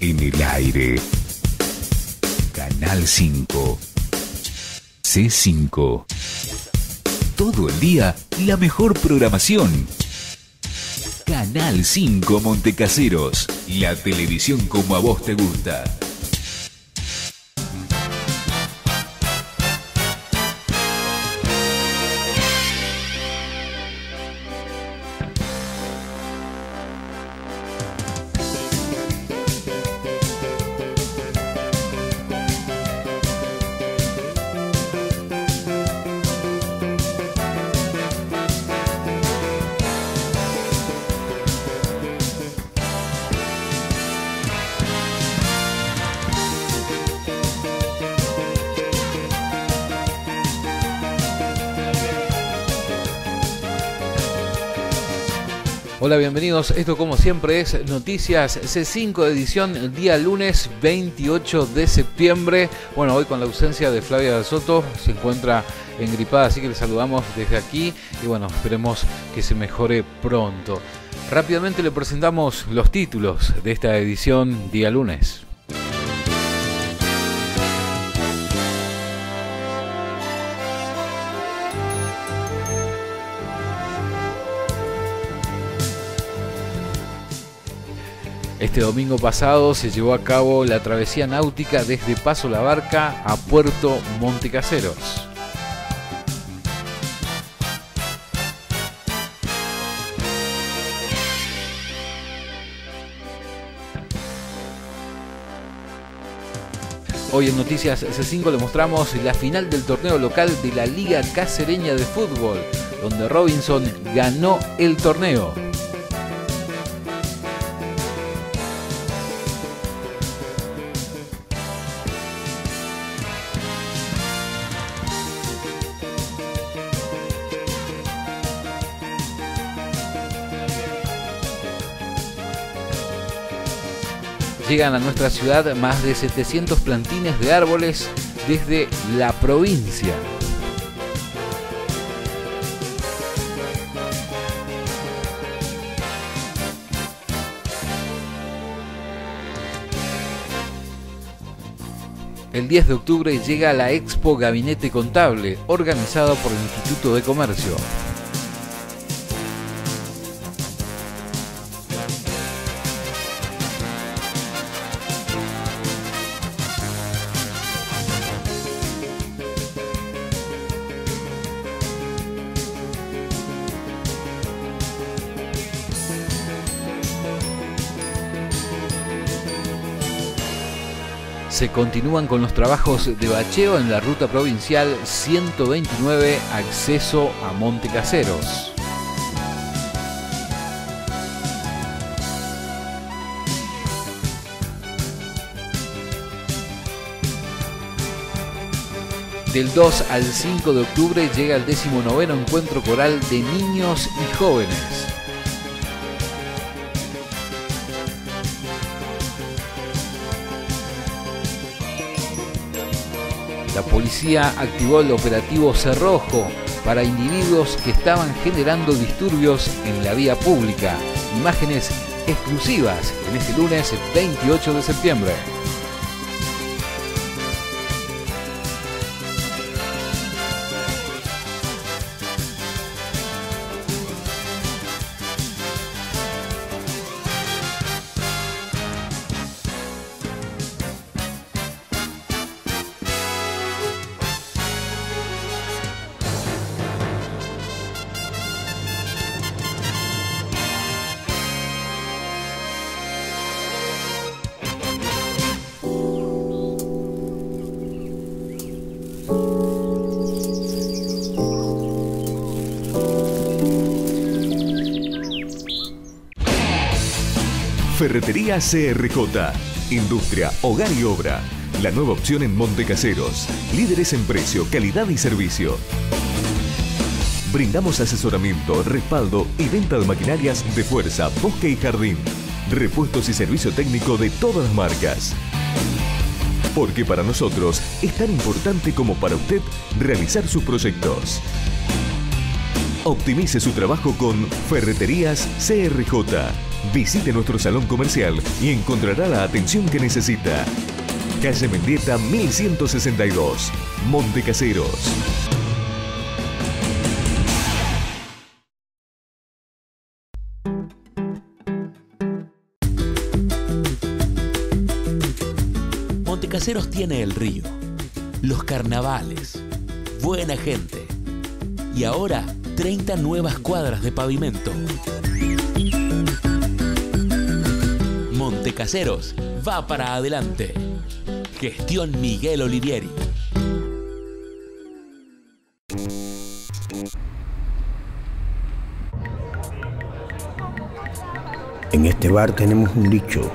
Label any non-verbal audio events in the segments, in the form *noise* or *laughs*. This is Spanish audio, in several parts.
en el aire. Canal 5. C5. Todo el día la mejor programación. Canal 5 Montecaseros. La televisión como a vos te gusta. Esto como siempre es Noticias C5 edición día lunes 28 de septiembre. Bueno, hoy con la ausencia de Flavia Soto, se encuentra engripada, así que le saludamos desde aquí y bueno, esperemos que se mejore pronto. Rápidamente le presentamos los títulos de esta edición día lunes. Este domingo pasado se llevó a cabo la travesía náutica desde Paso La Barca a Puerto Montecaseros. Hoy en Noticias C5 le mostramos la final del torneo local de la Liga Cacereña de Fútbol, donde Robinson ganó el torneo. Llegan a nuestra ciudad más de 700 plantines de árboles desde la provincia. El 10 de octubre llega la Expo Gabinete Contable, organizado por el Instituto de Comercio. Continúan con los trabajos de bacheo en la ruta provincial 129 acceso a Montecaseros. Del 2 al 5 de octubre llega el 19 encuentro coral de niños y jóvenes. Policía activó el operativo Cerrojo para individuos que estaban generando disturbios en la vía pública. Imágenes exclusivas en este lunes 28 de septiembre. Ferretería CRJ. Industria, hogar y obra. La nueva opción en Montecaseros. Líderes en precio, calidad y servicio. Brindamos asesoramiento, respaldo y venta de maquinarias de fuerza, bosque y jardín. Repuestos y servicio técnico de todas las marcas. Porque para nosotros es tan importante como para usted realizar sus proyectos. Optimice su trabajo con Ferreterías CRJ Visite nuestro salón comercial y encontrará la atención que necesita. Calle Mendieta 1162, Monte Caseros. Montecaseros tiene el río, los carnavales, buena gente y ahora 30 nuevas cuadras de pavimento. Montecaseros va para adelante. Gestión Miguel Olivieri. En este bar tenemos un dicho.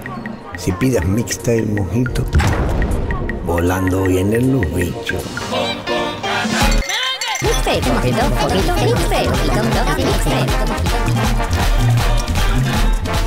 Si pidas mixta el mojito, volando vienen los bichos. Mixtape, mojito, mojito, mixtape, mojito, mojito,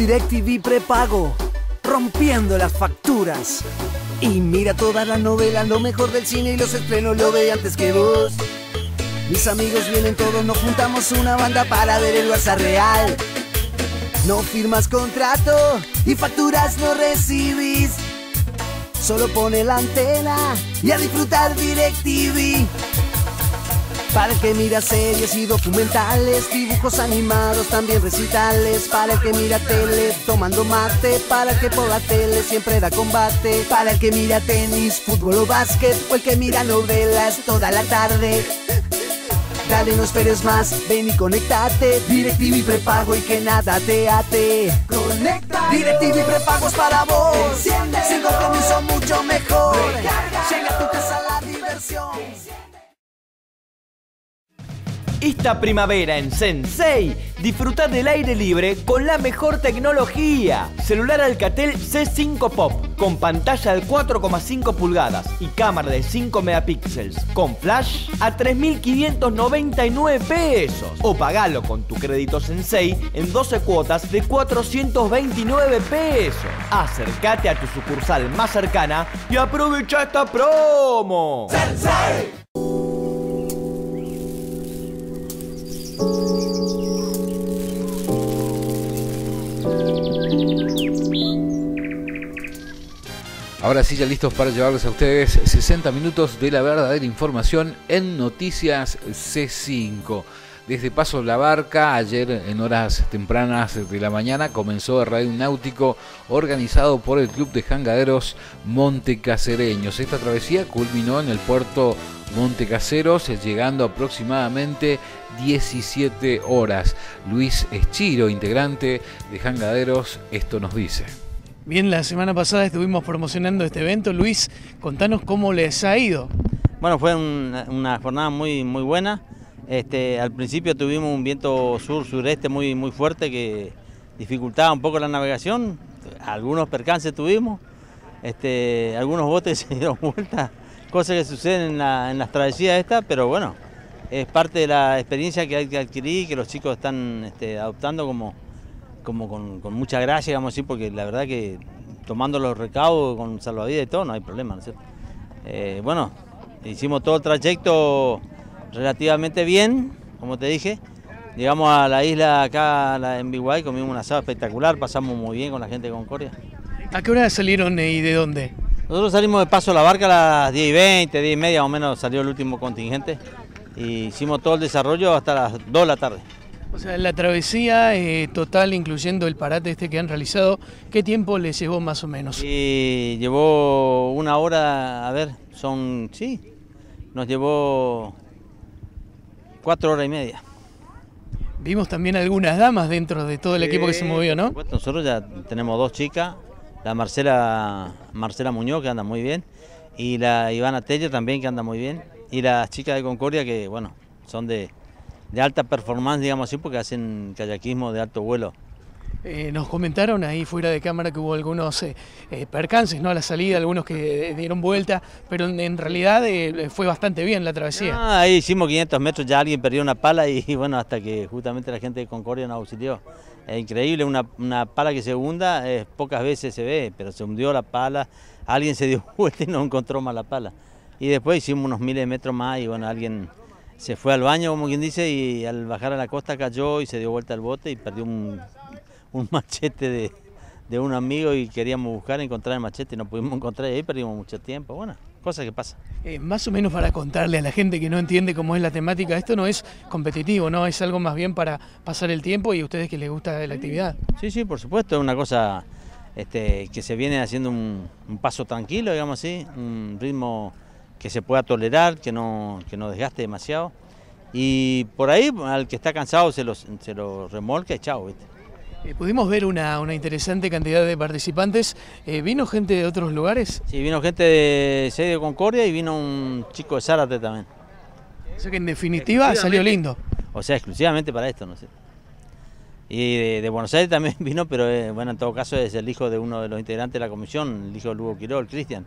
DirecTV prepago, rompiendo las facturas. Y mira todas las novelas, lo mejor del cine y los estrenos lo ve antes que vos. Mis amigos vienen todos, nos juntamos una banda para ver el Barça Real. No firmas contrato y facturas no recibís. Solo pone la antena y a disfrutar DirecTV. Para el que mira series y documentales, dibujos animados, también recitales. Para el que mira tele, tomando mate. Para el que por la tele siempre da combate. Para el que mira tenis, fútbol o básquet. O el que mira novelas toda la tarde. Dale, no esperes más, ven y conectate. DirecTV prepago y que nada te ate. Conecta. DirecTV prepago es para vos. Sin compromiso mucho mejor. Llega a tu casa la diversión. Esta primavera en Sensei, disfruta del aire libre con la mejor tecnología. Celular Alcatel C5 Pop con pantalla de 4,5 pulgadas y cámara de 5 megapíxeles con flash a 3.599 pesos. O pagalo con tu crédito Sensei en 12 cuotas de 429 pesos. Acércate a tu sucursal más cercana y aprovecha esta promo. Ahora sí, ya listos para llevarles a ustedes 60 minutos de la verdadera información en Noticias C5. Desde Paso La Barca, ayer en horas tempranas de la mañana, comenzó el radio náutico organizado por el Club de Jangaderos Montecasereños. Esta travesía culminó en el puerto Montecaseros, llegando aproximadamente 17 horas. Luis Eschiro, integrante de Jangaderos, esto nos dice. Bien, la semana pasada estuvimos promocionando este evento. Luis, contanos cómo les ha ido. Bueno, fue una, una jornada muy, muy buena. Este, al principio tuvimos un viento sur-sureste muy, muy fuerte que dificultaba un poco la navegación. Algunos percances tuvimos, este, algunos botes *laughs* se dieron vuelta, cosas que suceden en, la- en las travesías estas, pero bueno, es parte de la experiencia que hay que adquirir que los chicos están este, adoptando como, como con, con mucha gracia, vamos a decir, porque la verdad que tomando los recaudos con salvavidas y todo, no hay problema. Eh, bueno, hicimos todo el trayecto relativamente bien, como te dije. Llegamos a la isla acá en Biguay, comimos un asado espectacular, pasamos muy bien con la gente de Concordia. ¿A qué hora salieron y de dónde? Nosotros salimos de paso a la barca a las 10 y 20, 10 y media más o menos salió el último contingente. Y hicimos todo el desarrollo hasta las 2 de la tarde. O sea, la travesía eh, total, incluyendo el parate este que han realizado, ¿qué tiempo les llevó más o menos? Y llevó una hora, a ver, son, sí, nos llevó cuatro horas y media. Vimos también algunas damas dentro de todo el equipo que se movió, ¿no? Supuesto, nosotros ya tenemos dos chicas, la Marcela, Marcela Muñoz que anda muy bien y la Ivana Telle también que anda muy bien. y las chicas de Concordia que, bueno, son de, de alta performance, digamos así, porque hacen kayakismo de alto vuelo. Eh, nos comentaron ahí fuera de cámara que hubo algunos eh, eh, percances ¿no? a la salida, algunos que dieron vuelta, pero en, realidad eh, fue bastante bien la travesía. Ah, ahí hicimos 500 metros, ya alguien perdió una pala y, *laughs* bueno, hasta que justamente la gente de Concordia nos auxilió. Es increíble, una, una pala que se hunda, pocas veces se ve, pero se hundió la pala, alguien se dio *laughs* vuelta y no encontró más la pala. Y después hicimos unos miles de metros más y bueno, alguien se fue al baño, como quien dice, y al bajar a la costa cayó y se dio vuelta al bote y perdió un, un machete de, de un amigo y queríamos buscar, encontrar el machete y no pudimos encontrar y ahí perdimos mucho tiempo. Bueno, cosas que pasan. Eh, más o menos para contarle a la gente que no entiende cómo es la temática, esto no es competitivo, ¿no? Es algo más bien para pasar el tiempo y a ustedes que les gusta la actividad. Sí, sí, por supuesto, es una cosa este, que se viene haciendo un, un paso tranquilo, digamos así, un ritmo que se pueda tolerar, que no, que no desgaste demasiado. Y por ahí, al que está cansado se lo, se lo remolca y chao, ¿viste? Eh, pudimos ver una, una, interesante cantidad de participantes. Eh, ¿Vino gente de otros lugares? Sí, vino gente de Sede de Concordia y vino un chico de Zárate también. O sea que en definitiva salió lindo. O sea, exclusivamente para esto, no sé. Y de, de Buenos Aires también *laughs* vino, pero eh, bueno, en todo caso es el hijo de uno de los integrantes de la comisión, el hijo de Lugo Quirol, Cristian,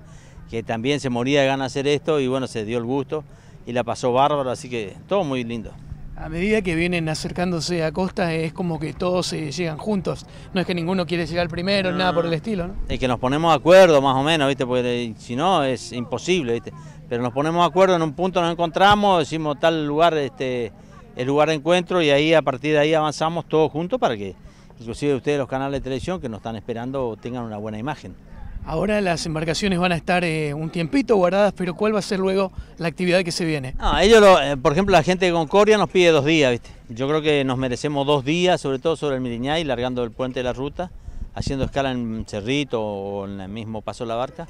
que también se moría de ganas de hacer esto y bueno, se dio el gusto y la pasó bárbaro, así que todo muy lindo. A medida que vienen acercándose a Costa es como que todos se llegan juntos. No es que ninguno quiere llegar primero, no. nada por el estilo, ¿no? Es que nos ponemos de acuerdo más o menos, ¿viste? Porque si no es imposible, ¿viste? Pero nos ponemos de acuerdo, en un punto nos encontramos, decimos tal lugar, este, el lugar de encuentro y ahí a partir de ahí avanzamos todos juntos para que inclusive ustedes los canales de televisión que nos están esperando tengan una buena imagen. Ahora las embarcaciones van a estar eh, un tiempito guardadas, pero ¿cuál va a ser luego la actividad que se viene? No, ellos, lo, eh, por ejemplo, la gente de Concordia nos pide dos días, ¿viste? Yo creo que nos merecemos dos días, sobre todo sobre el Miriñay, largando el puente de la ruta, haciendo escala en Cerrito o en el mismo Paso de la Barca.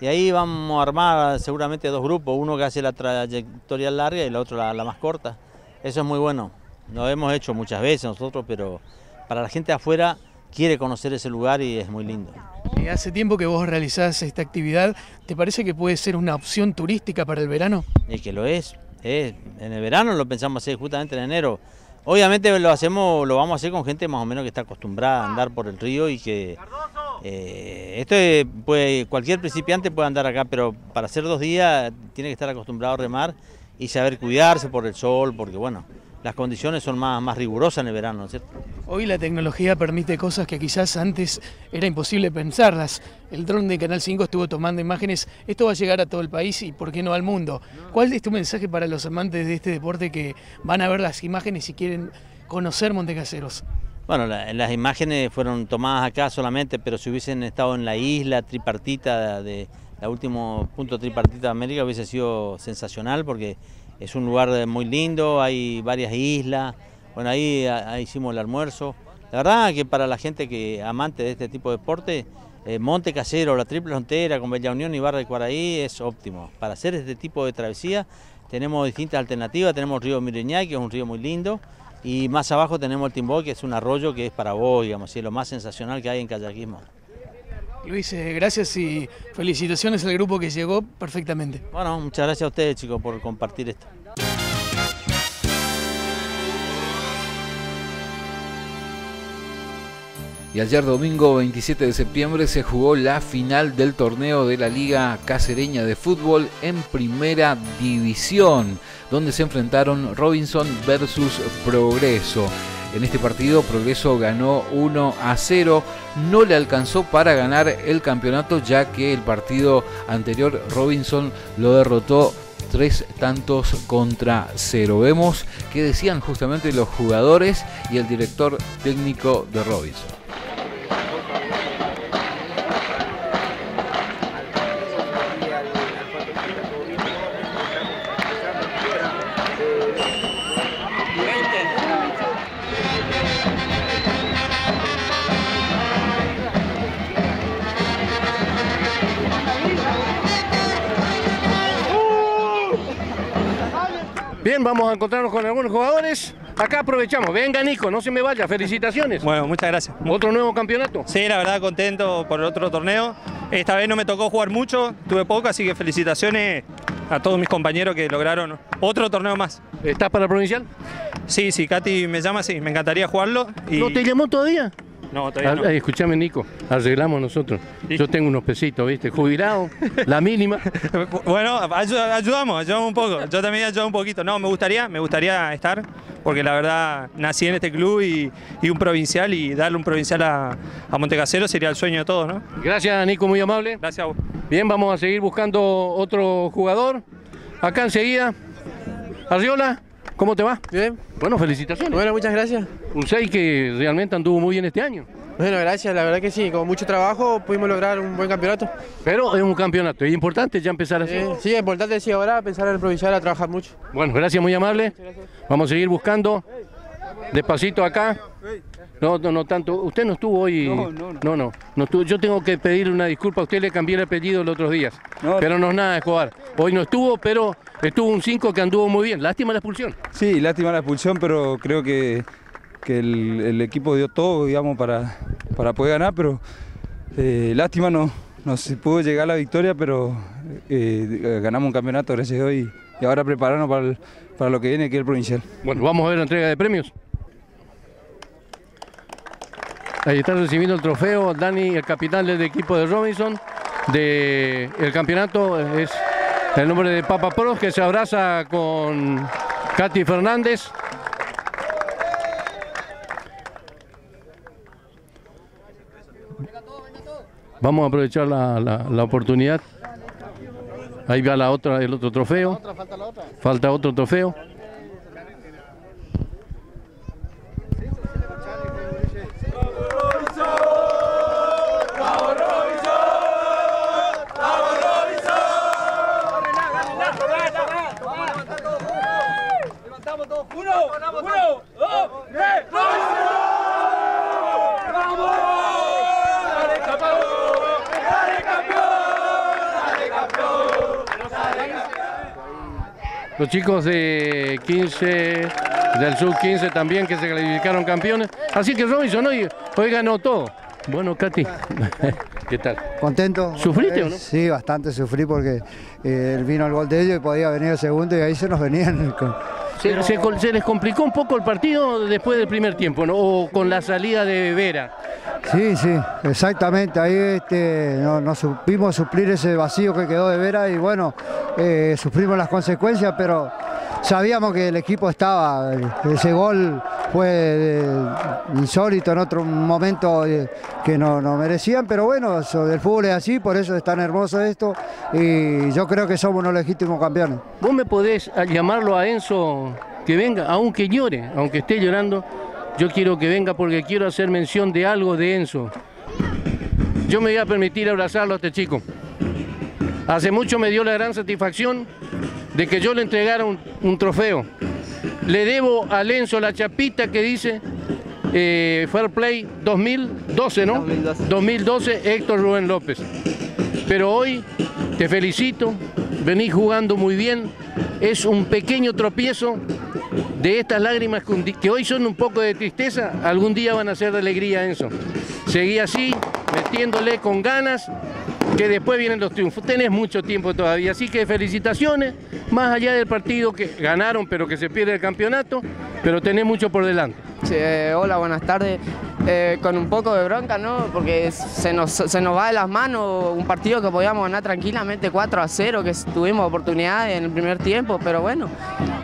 Y ahí vamos a armar seguramente dos grupos, uno que hace la trayectoria larga y el otro la, más corta. Eso es muy bueno. Lo hemos hecho muchas veces nosotros, pero para la gente afuera quiere conocer ese lugar y es muy lindo. Hace tiempo que vos realizás esta actividad, ¿te parece que puede ser una opción turística para el verano? Es que lo es, es. en el verano lo pensamos hacer justamente en enero. Obviamente lo hacemos, lo vamos a hacer con gente más o menos que está acostumbrada a andar por el río y que eh, esto es, puede, cualquier principiante puede andar acá, pero para hacer dos días tiene que estar acostumbrado a remar y saber cuidarse por el sol, porque bueno, las condiciones son más, más rigurosas en el verano, ¿no es cierto? Hoy la tecnología permite cosas que quizás antes era imposible pensarlas. El dron de Canal 5 estuvo tomando imágenes, esto va a llegar a todo el país y por qué no al mundo. ¿Cuál es tu mensaje para los amantes de este deporte que van a ver las imágenes y quieren conocer Montecaseros? Bueno, la, las imágenes fueron tomadas acá solamente, pero si hubiesen estado en la isla tripartita de, la último punto tripartita de América hubiese sido sensacional porque es un lugar muy lindo, hay varias islas, bueno, ahí, hicimos el almuerzo. La verdad que para la gente que amante de este tipo de deporte, eh, Monte Casero, la Triple Frontera con Bella Unión y Barra de Cuaraí es óptimo. Para hacer este tipo de travesía tenemos distintas alternativas, tenemos el río Mireñay, que es un río muy lindo, y más abajo tenemos el Timbó, que es un arroyo que es para vos, digamos, es lo más sensacional que hay en kayakismo. Luis, eh, gracias y felicitaciones al grupo que llegó perfectamente. Bueno, muchas gracias a ustedes chicos por compartir esto. Y ayer domingo 27 de septiembre se jugó la final del torneo de la Liga Cacereña de Fútbol en Primera División, donde se enfrentaron Robinson versus Progreso. En este partido Progreso ganó 1 a 0, no le alcanzó para ganar el campeonato ya que el partido anterior Robinson lo derrotó tres tantos contra cero. Vemos que decían justamente los jugadores y el director técnico de Robinson. Bien, vamos a encontrarnos con algunos jugadores. Acá aprovechamos. Venga, Nico, no se me vaya. Felicitaciones. Bueno, muchas gracias. ¿Otro nuevo campeonato? Sí, la verdad, contento por el otro torneo. Esta vez no me tocó jugar mucho, tuve poco, así que felicitaciones a todos mis compañeros que lograron otro torneo más. ¿Estás para el provincial? Sí, sí, Katy me llama, sí, me encantaría jugarlo. Y... ¿No te llamó todavía? No, todavía no. Ah, eh, Escuchame, Nico, arreglamos nosotros. Yo tengo unos pesitos, ¿viste? Jubilado, la mínima. *laughs* Bueno, ayu- ayudamos, ayudamos un poco. Yo también ayudo un poquito. No, me gustaría, me gustaría estar, porque la verdad nací en este club y, y un provincial y darle un provincial a, a Montecasero sería el sueño de todos, ¿no? Gracias, Nico, muy amable. Gracias a vos. Bien, vamos a seguir buscando otro jugador. Acá enseguida. Arriola, ¿cómo te va? Bien. Bueno, felicitaciones. Bueno, muchas gracias. Un 6 que realmente anduvo muy bien este año. Bueno, gracias, la verdad que sí, con mucho trabajo pudimos lograr un buen campeonato. Pero es un campeonato, es importante ya empezar así. Eh, sí, es importante sí ahora pensar en el provincial a trabajar mucho. Bueno, gracias, muy amable. Vamos a seguir buscando. Despacito acá. No, no, no tanto. Usted no estuvo hoy. No, no, no. No, no, no estuvo. Yo tengo que pedirle una disculpa. A usted le cambié el apellido los otros días. No. Pero no es nada, Escobar. Hoy no estuvo, pero estuvo un 5 que anduvo muy bien. Lástima la expulsión. Sí, lástima la expulsión, pero creo que, que el, el equipo dio todo, digamos, para, para poder ganar, pero eh, lástima no, no se pudo llegar a la victoria, pero eh, ganamos un campeonato, gracias a Dios, y, y ahora prepararnos para, el- para lo que viene, que es el provincial. Bueno, vamos a ver la entrega de premios. Ahí está recibiendo el trofeo Dani, el capitán del equipo de Robinson. De el campeonato es el nombre de Papa Pros que se abraza con Katy Fernández. Vamos a aprovechar la, la- la oportunidad. Ahí va la otra, el otro trofeo. Falta otro trofeo. Los chicos de 15, del sub 15 también que se clasificaron campeones. Así que Robinson hoy, hoy ganó todo. Bueno, Katy, *laughs* ¿qué tal? ¿Contento? ¿Sufriste o no? Sí, bastante sufrí porque eh, vino el gol de ellos y podía venir el segundo y ahí se nos venían. *laughs* con- Se, se col- se les complicó un poco el partido después del primer tiempo, ¿no? O con la salida de Vera. Sí, sí, exactamente. Ahí este, no, no supimos suplir ese vacío que quedó de Vera y bueno, eh, sufrimos las consecuencias, pero sabíamos que el equipo estaba. Ese gol fue insólito en otro momento eh, que no, no merecían, pero bueno, el fútbol es así, por eso es tan hermoso esto y yo creo que somos unos legítimos campeones. ¿Vos me podés llamarlo a Enzo que venga, aunque llore, aunque esté llorando? Yo quiero que venga porque quiero hacer mención de algo de Enzo. Yo me voy a permitir abrazarlo a este chico. Hace mucho me dio la gran satisfacción de que yo le entregara un, un trofeo. Le debo a Enzo la chapita que dice eh, Fair Play 2012, ¿no? 2012, Héctor Rubén López. Pero hoy te felicito, venís jugando muy bien. Es un pequeño tropiezo de estas lágrimas que hoy son un poco de tristeza, algún día van a ser de alegría, Enzo. Seguí así, metiéndole con ganas, que después vienen los triunfos. Tenés mucho tiempo todavía, así que felicitaciones, más allá del partido que ganaron, pero que se pierde el campeonato, pero tenés mucho por delante. Sí, eh, hola, buenas tardes. Eh, con un poco de bronca, ¿no? Porque se nos, se nos va de las manos un partido que podíamos ganar tranquilamente 4 a 0, que tuvimos oportunidades en el primer tiempo, pero bueno,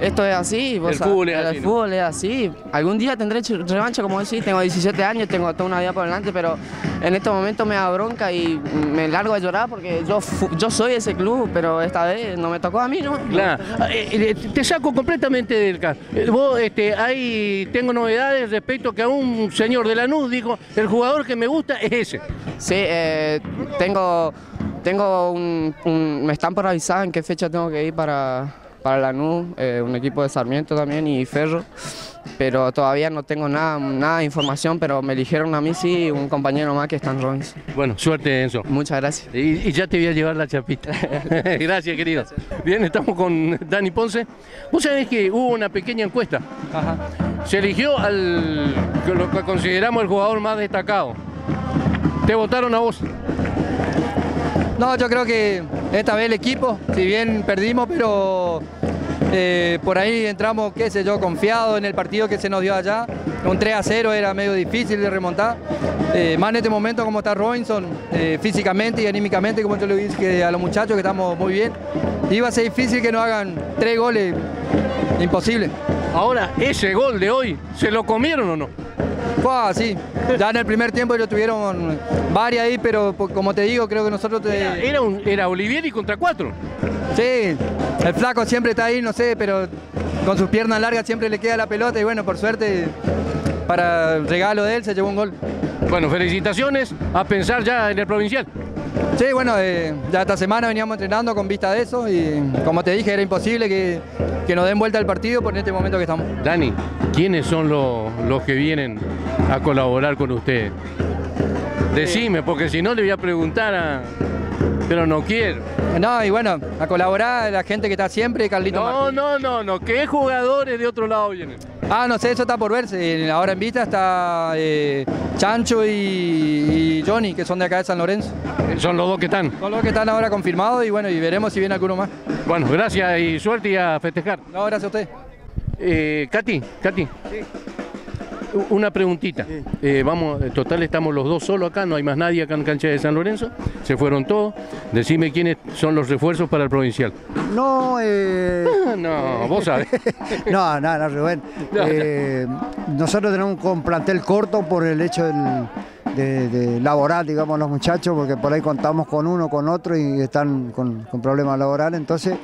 esto es así. El fútbol es el así, ¿no? fútbol es así. Algún día tendré ch- revancha, como decís, tengo 17 años, tengo toda una vida por delante, pero en este momento me da bronca y me largo a llorar porque yo, yo soy ese club, pero esta vez no me tocó a mí, ¿no? Claro, eh, eh, te saco completamente del caso. Eh, Vos, este, ahí tengo novedades respecto a que a un señor de Lanús dijo, el jugador que me gusta es ese. Sí, eh, tengo, tengo un, un- me están por avisar en qué fecha tengo que ir para, para Lanús, eh, un equipo de Sarmiento también y Ferro, pero todavía no tengo nada, nada de información, pero me eligieron a mí sí, un compañero más que está en Rollins. Bueno, suerte Enzo. Muchas gracias. Y, y ya te voy a llevar la chapita. *laughs* gracias, querido. Bien, estamos con Dani Ponce. Vos sabés que hubo una pequeña encuesta. Se eligió al que lo que consideramos el jugador más destacado. Te votaron a vos. No, yo creo que esta vez el equipo, si bien perdimos, pero eh, por ahí entramos, qué sé yo, confiado en el partido que se nos dio allá. Un 3 a 0 era medio difícil de remontar. Eh, más en este momento como está Robinson, eh, físicamente y anímicamente, como yo le dije a los muchachos que estamos muy bien. Iba a ser difícil que nos hagan tres goles, imposible. Ahora, ese gol de hoy, ¿se lo comieron o no? Fue sí. Ya en el primer tiempo ellos tuvieron varias ahí, pero como te digo, creo que nosotros... te- Era, era, un, era Olivieri contra cuatro. Sí, el flaco siempre está ahí, no sé, pero con sus piernas largas siempre le queda la pelota y bueno, por suerte, para el regalo de él se llevó un gol. Bueno, felicitaciones, a pensar ya en el provincial. Sí, bueno, eh, ya esta semana veníamos entrenando con vista de eso y como te dije, era imposible que, que nos den vuelta el partido por en este momento que estamos. Dani, ¿quiénes son los, los que vienen a colaborar con usted? Decime, porque si no le voy a preguntar a... Pero no quiero. No, y bueno, a colaborar la gente que está siempre, Carlito No, Martín. no, no, no. ¿Qué jugadores de otro lado vienen? Ah, no sé, eso está por verse. Ahora en vista está eh, Chancho y, y Johnny, que son de acá de San Lorenzo. Son los dos que están. Son los que están ahora confirmados y bueno, y veremos si viene alguno más. Bueno, gracias y suerte y a festejar. No, gracias a usted. Eh, Katy, Katy. U- Una preguntita. Eh, vamos, en total estamos los dos solos acá, no hay más nadie acá en cancha de San Lorenzo. Se fueron todos. Decime quiénes son los refuerzos para el provincial. No, eh... *laughs* No, vos sabés. *laughs* no, no, no, Rubén. Eh, nosotros tenemos un plantel corto por el hecho del- de, de laboral, digamos, los muchachos, porque por ahí contamos con uno, con otro y están con, con problemas laborales. Entonces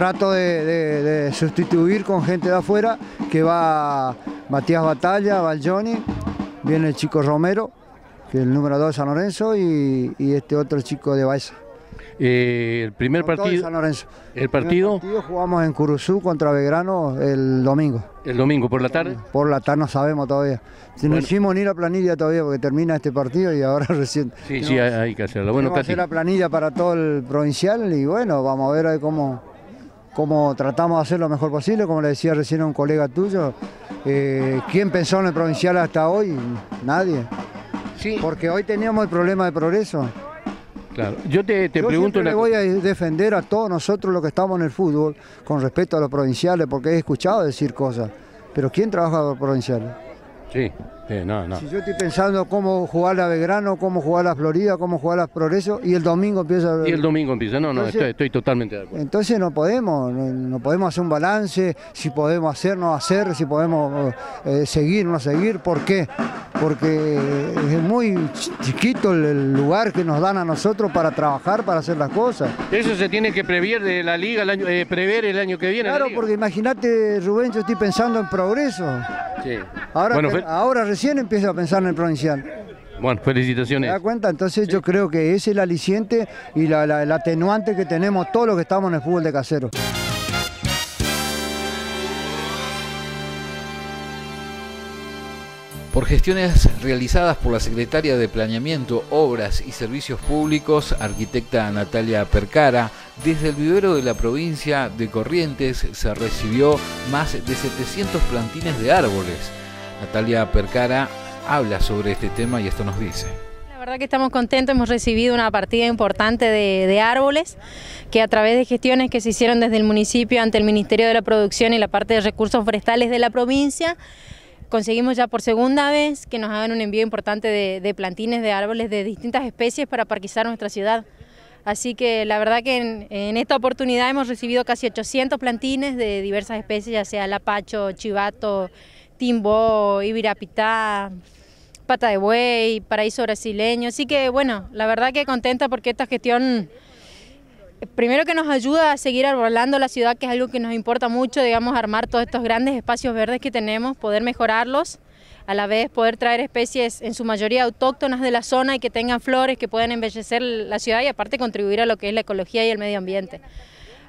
trato de, de- de sustituir con gente de afuera, que va Matías Batalla, va el Johnny, viene el chico Romero, que es el número 2 de San Lorenzo, y, y este otro chico de Baeza. Eh, el primer Son partido. San Lorenzo. El partido El partido jugamos en Curuzú contra Belgrano el domingo. el domingo por la tarde. Por la tarde no sabemos todavía. Si no hicimos ni la planilla todavía porque termina este partido y ahora *laughs* recién. Sí, sí, hay, que hacerlo. Bueno, Katy. hacer la planilla para todo el provincial y bueno, vamos a ver cómo, cómo tratamos de hacer lo mejor posible. Como le decía recién a un colega tuyo, eh, ¿quién pensó en el provincial hasta hoy? Nadie. Sí. Porque hoy teníamos el problema de progreso. Claro. Yo te, te Yo pregunto siempre una le voy a defender a todos nosotros los que estamos en el fútbol con respecto a los provinciales, porque he escuchado decir cosas. Pero ¿quién trabaja con los provinciales? Sí, sí, no, no. Si yo estoy pensando cómo jugar la Belgrano, cómo jugar la Florida, cómo jugar la Progreso, y el domingo empieza... Y el domingo empieza. No, no, Entonces- estoy, estoy totalmente de acuerdo. Entonces no podemos, no, no podemos hacer un balance, si podemos hacer, no hacer, si podemos eh, seguir, no seguir. ¿Por qué? Porque es muy ch- chiquito el, lugar que nos dan a nosotros para trabajar, para hacer las cosas. Eso se tiene que prever de la liga, el año, eh, prever el año que viene. la Claro, porque imagínate, Rubén, yo estoy pensando en progreso. Sí. Ahora, Bueno, ahora recién empiezo a pensar en el provincial. Bueno, ¿Te felicitaciones. das cuenta? Entonces yo creo que ese es el aliciente y la, la- el atenuante que tenemos todos los que estamos en el fútbol de casero. Por gestiones realizadas por la secretaria de Planeamiento, Obras y Servicios Públicos, arquitecta Natalia Percara, desde el vivero de la provincia de Corrientes se recibió más de 700 plantines de árboles. Natalia Percara habla sobre este tema y esto nos dice. La verdad que estamos contentos, hemos recibido una partida importante de, de árboles que a través de gestiones que se hicieron desde el municipio ante el Ministerio de la Producción y la parte de recursos forestales de la provincia, conseguimos ya por segunda vez que nos hagan un envío importante de, de plantines de árboles de distintas especies para parquizar nuestra ciudad. Así que la verdad que en, en esta oportunidad hemos recibido casi 800 plantines de diversas especies, ya sea lapacho, chivato, timbó, ibirapitá, pata de buey, paraíso brasileño. Así que bueno, la verdad que contenta porque esta gestión, primero que nos ayuda a seguir arbolando la ciudad, que es algo que nos importa mucho, digamos, armar todos estos grandes espacios verdes que tenemos, poder mejorarlos, a la vez poder traer especies en su mayoría autóctonas de la zona y que tengan flores que puedan embellecer la ciudad y aparte contribuir a lo que es la ecología y el medio ambiente.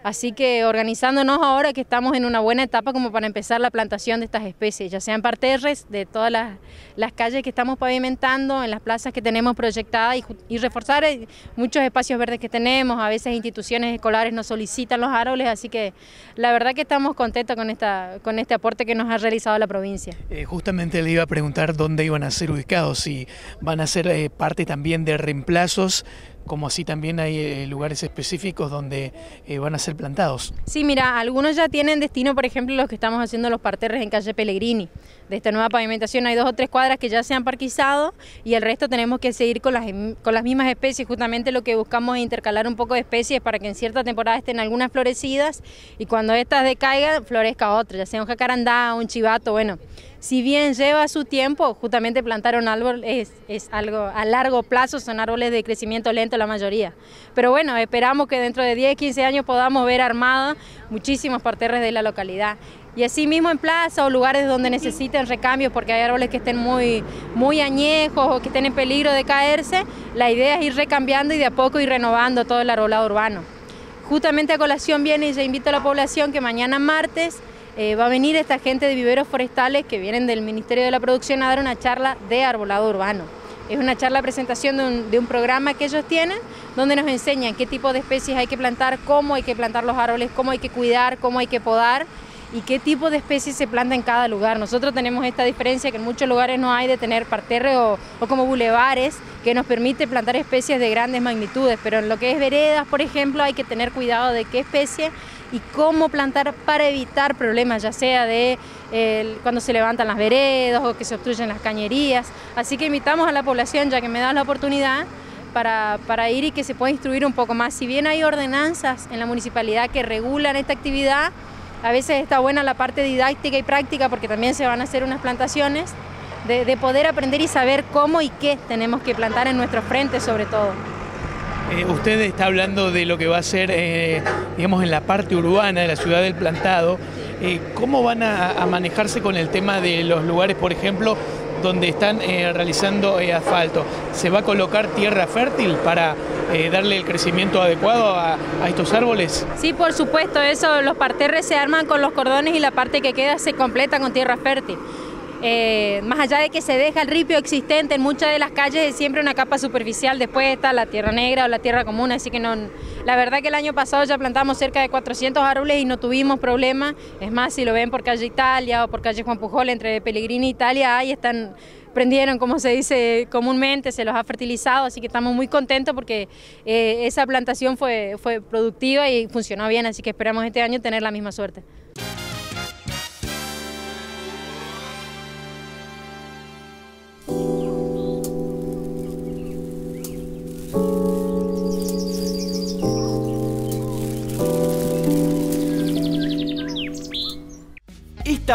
Así que organizándonos ahora que estamos en una buena etapa como para empezar la plantación de estas especies, ya sean parterres de todas las, calles que estamos pavimentando, en las plazas que tenemos proyectadas y reforzar eh, muchos espacios verdes que tenemos. A veces instituciones escolares nos solicitan los árboles, así que la verdad que estamos contentos con, esta, con este aporte que nos ha realizado la provincia. Eh, justamente le iba a preguntar dónde iban a ser ubicados, si van a ser eh, parte también de reemplazos como así también hay eh, lugares específicos donde eh, van a ser plantados. Sí, mira, algunos ya tienen destino, por ejemplo, los que estamos haciendo los parterres en calle Pellegrini. De esta nueva pavimentación hay dos o tres cuadras que ya se han parquizado y el resto tenemos que seguir con las, con las mismas especies. Justamente lo que buscamos es intercalar un poco de especies para que en cierta temporada estén algunas florecidas y cuando estas decaigan florezca otra, ya sea un jacarandá, un chivato, bueno si bien lleva su tiempo, justamente plantar un árbol es, algo a largo plazo, son árboles de crecimiento lento la mayoría. Pero bueno, esperamos que dentro de 10, 15 años podamos ver armadas muchísimos parterres de la localidad. Y así mismo en plaza o lugares donde necesiten recambios, porque hay árboles que estén muy, muy añejos o que estén en peligro de caerse, la idea es ir recambiando y de a poco ir renovando todo el arbolado urbano. Justamente a colación viene y se invito a la población que mañana martes eh, va a venir esta gente de viveros forestales que vienen del Ministerio de la Producción a dar una charla de arbolado urbano. Es una charla presentación de un, de un, programa que ellos tienen, donde nos enseñan qué tipo de especies hay que plantar, cómo hay que plantar los árboles, cómo hay que cuidar, cómo hay que podar y qué tipo de especies se planta en cada lugar. Nosotros tenemos esta diferencia que en muchos lugares no hay de tener parterre o, como bulevares que nos permite plantar especies de grandes magnitudes, pero en lo que es veredas, por ejemplo, hay que tener cuidado de qué especie y cómo plantar para evitar problemas, ya sea de cuando se levantan las veredas o que se obstruyen las cañerías. Así que invitamos a la población, ya que me da la oportunidad, para, para, ir y que se pueda instruir un poco más. Si bien hay ordenanzas en la municipalidad que regulan esta actividad, a veces está buena la parte didáctica y práctica porque también se van a hacer unas plantaciones, de, de poder aprender y saber cómo y qué tenemos que plantar en nuestro frente sobre todo. Eh, usted está hablando de lo que va a ser, eh, digamos, en la parte urbana de la ciudad del plantado. Eh, ¿Cómo van a, manejarse con el tema de los lugares, por ejemplo, donde están realizando asfalto? ¿Se va a colocar tierra fértil para darle el crecimiento adecuado a, a, estos árboles? Sí, por supuesto, eso, los parterres se arman con los cordones y la parte que queda se completa con tierra fértil. Eh, más allá de que se deja el ripio existente en muchas de las calles es siempre una capa superficial, después está la tierra negra o la tierra común, así que no, la verdad que el año pasado ya plantamos cerca de 400 árboles y no tuvimos problemas, es más, si lo ven por calle Italia o por calle Juan Pujol, entre Pellegrini e Italia, ahí están prendieron, como se dice comúnmente, se los ha fertilizado, así que estamos muy contentos porque eh, esa plantación fue, fue productiva y funcionó bien, así que esperamos este año tener la misma suerte.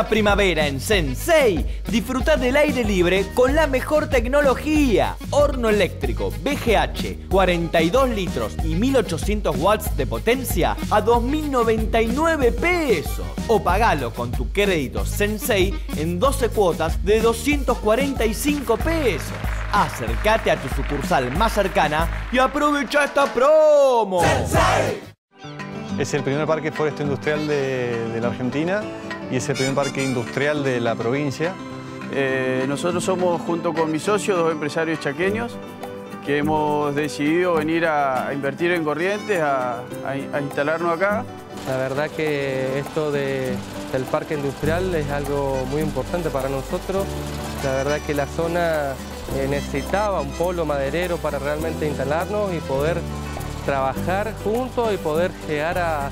Primavera en Sensei, disfruta del aire libre con la mejor tecnología. Horno eléctrico BGH, 42 litros y 1800 watts de potencia a 2.099 pesos. O pagalo con tu crédito Sensei en 12 cuotas de 245 pesos. Acércate a tu sucursal más cercana y aprovecha esta promo. Es el primer parque foresto industrial de la Argentina y es el primer parque industrial de la provincia. Eh, nosotros somos, junto con mis socios, dos empresarios chaqueños que hemos decidido venir a, invertir en Corrientes, a, instalarnos acá. La verdad que esto del parque industrial es algo muy importante para nosotros. La verdad que la zona eh, necesitaba un polo maderero para realmente instalarnos y poder trabajar juntos y poder llegar a,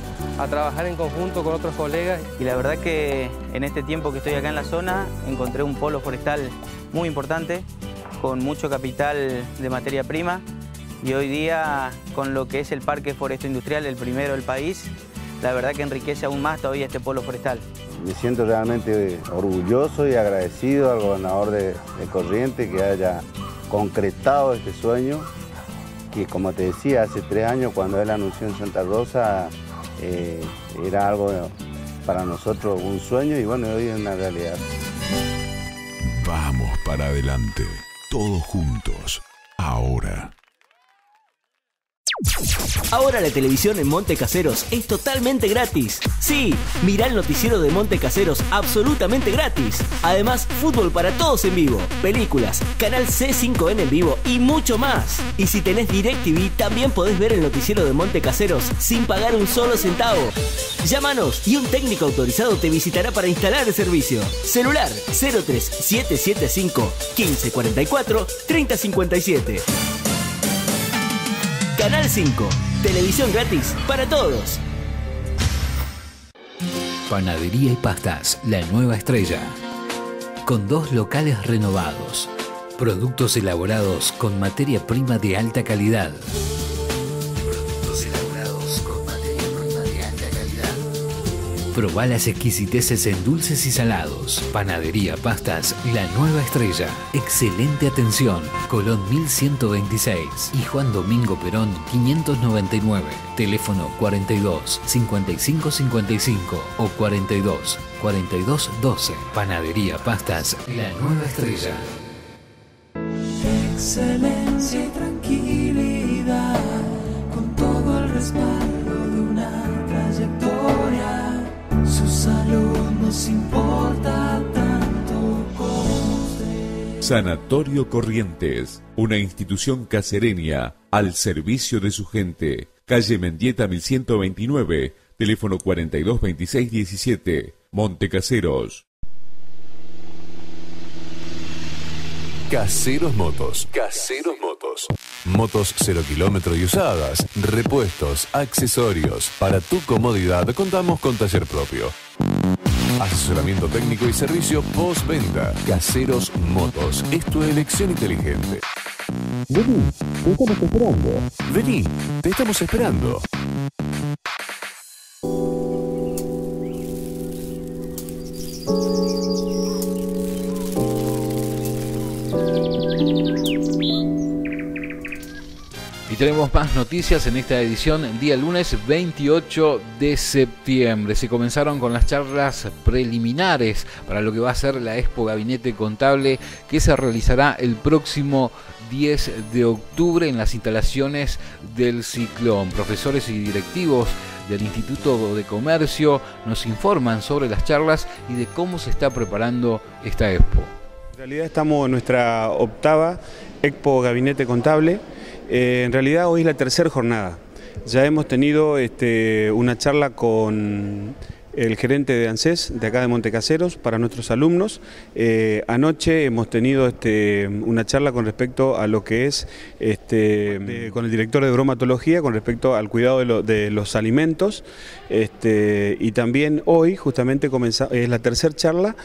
trabajar en conjunto con otros colegas. Y la verdad que en este tiempo que estoy acá en la zona encontré un polo forestal muy importante, con mucho capital de materia prima y hoy día con lo que es el Parque Foresto Industrial, el primero del país, la verdad que enriquece aún más todavía este polo forestal. Me siento realmente orgulloso y agradecido al gobernador de, de Corrientes que haya concretado este sueño que como te decía, hace tres años cuando él anunció en Santa Rosa, eh, era algo para nosotros un sueño y bueno, hoy es una realidad. Vamos para adelante, todos juntos, ahora. Ahora la televisión en Monte Caseros es totalmente gratis. Sí, mira el noticiero de Monte Caseros absolutamente gratis. Además, fútbol para todos en vivo, películas, canal C5N en vivo y mucho más. Y si tenés DirecTV, también podés ver el noticiero de Monte Caseros sin pagar un solo centavo. Llámanos y un técnico autorizado te visitará para instalar el servicio. Celular 03775 1544 3057. Canal 5, televisión gratis para todos. Panadería y pastas, la nueva estrella. Con dos locales renovados. Productos elaborados con materia prima de alta calidad. Probá las exquisiteces en dulces y salados. Panadería Pastas, la nueva estrella. Excelente atención. Colón 1126 y Juan Domingo Perón 599. Teléfono 42 55 55 o 42 42 12. Panadería Pastas, la nueva estrella. Excelencia y tranquilidad, nos importa tanto como usted. Sanatorio Corrientes, una institución casereña al servicio de su gente. Calle Mendieta 1129, teléfono 422617, Montecaseros. Caseros Motos. Caseros Motos. Motos cero kilómetro y usadas, repuestos, accesorios. Para tu comodidad contamos con taller propio. Asesoramiento técnico y servicio postventa. Caseros Motos. Es tu elección inteligente. Vení, te estamos esperando. Vení, te estamos esperando. Y tenemos más noticias en esta edición el día lunes 28 de septiembre. Se comenzaron con las charlas preliminares para lo que va a ser la Expo Gabinete Contable que se realizará el próximo 10 de octubre en las instalaciones del Ciclón. Profesores y directivos del Instituto de Comercio nos informan sobre las charlas y de cómo se está preparando esta Expo. En realidad estamos en nuestra octava Expo Gabinete Contable. Eh, en realidad hoy es la tercera jornada. Ya hemos tenido este, una charla con el gerente de ANSES de acá de Montecaseros para nuestros alumnos. Eh, anoche hemos tenido este, una charla con respecto a lo que es este, con el director de bromatología con respecto al cuidado de, lo- de los alimentos. Este, y también hoy justamente comenzó, es la tercera charla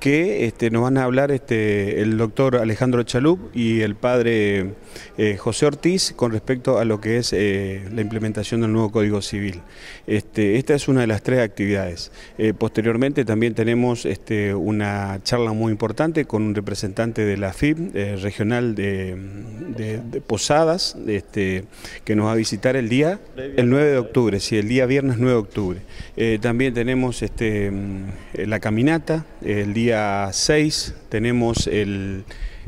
que este, nos van a hablar este, el doctor Alejandro Chalup y el padre eh, José Ortiz con respecto a lo que es eh, la implementación del nuevo Código Civil. Este, esta es una de las tres actividades. Eh, posteriormente también tenemos este, una charla muy importante con un representante de la FIB regional de, de- de Posadas, este, que nos va a visitar el día, el 9 de octubre, sí, el día viernes 9 de octubre. También tenemos mm, la caminata, el día 6 tenemos el,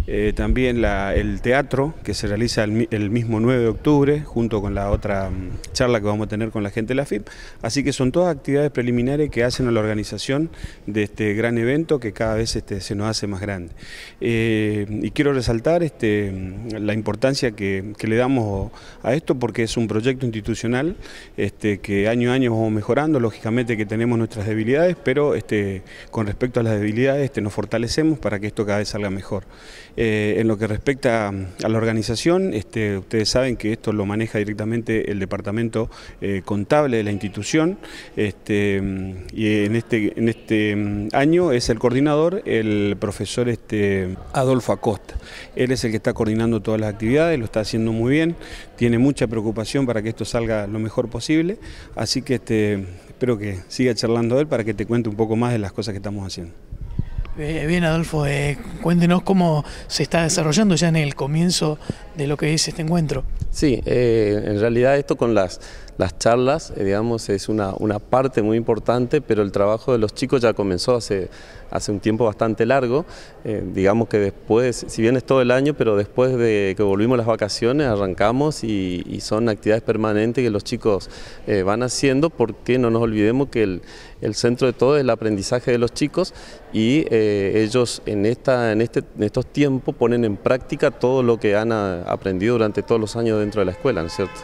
eh, también el teatro que se realiza el, mi- el mismo 9 de octubre junto con la otra mm, charla que vamos a tener con la gente de la FIP. Así que son todas actividades preliminares que hacen a la organización de este gran evento que cada vez este, se nos hace más grande. Eh, y quiero resaltar este, mm, la importancia que, le damos a esto porque es un proyecto institucional este, que año a año vamos mejorando, lógicamente que tenemos nuestras debilidades, pero este, con respecto a las debilidades nos fortalecemos para que esto cada vez salga mejor. Eh, en lo que respecta a la organización, este, ustedes saben que esto lo maneja directamente el departamento eh, contable de la institución este, y en este, en este mm, año es el coordinador el profesor este, Adolfo Acosta. Él es el que está coordinando todas las actividades, lo está haciendo muy bien, tiene mucha preocupación para que esto salga lo mejor posible, así que espero que siga charlando él para que te cuente un poco más de las cosas que estamos haciendo. Eh, Bien, Adolfo, eh, cuéntenos cómo se está desarrollando ya en el comienzo de lo que es este encuentro. Sí, eh, en realidad esto con las, las charlas, eh, digamos, es una, una parte muy importante, pero el trabajo de los chicos ya comenzó hace, hace un tiempo bastante largo. Eh, digamos que después, si bien es todo el año, pero después de que volvimos las vacaciones, arrancamos y, son actividades permanentes que los chicos van haciendo, porque no nos olvidemos que el, el centro de todo es el aprendizaje de los chicos y ellos en, esta, en, este, en estos tiempos ponen en práctica todo lo que han aprendido durante todos los años dentro de la escuela, ¿no es cierto?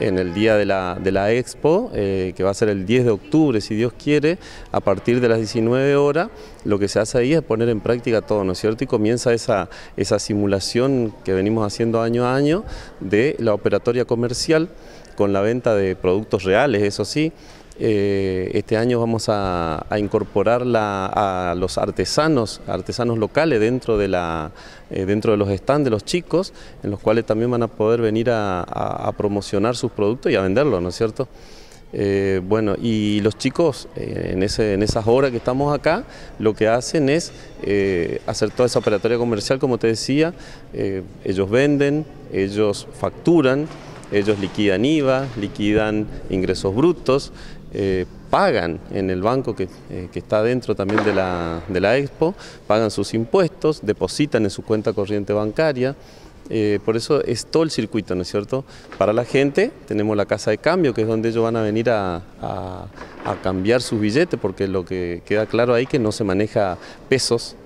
en el día de la, de la expo, eh, que va a ser el 10 de octubre, si Dios quiere, a partir de las 19 horas, lo que se hace ahí es poner en práctica todo, ¿no es cierto? Y comienza esa, esa simulación que venimos haciendo año a año de la operatoria comercial con la venta de productos reales, eso sí, eh, este año vamos a, incorporar a los artesanos, artesanos locales dentro de, la, eh, dentro de los stands de los chicos, en los cuales también van a poder venir a, promocionar sus productos y a venderlos, ¿no es cierto? Eh, bueno, y los chicos en, ese, en esas horas que estamos acá, lo que hacen es hacer toda esa operatoria comercial, como te decía, ellos venden, ellos facturan, ellos liquidan IVA, liquidan ingresos brutos, eh, pagan en el banco que, eh, está dentro también de la, de la, Expo, pagan sus impuestos, depositan en su cuenta corriente bancaria. Eh, por eso es todo el circuito, ¿no es cierto? Para la gente tenemos la casa de cambio, que es donde ellos van a venir a, cambiar sus billetes, porque lo que queda claro ahí que no se maneja pesos,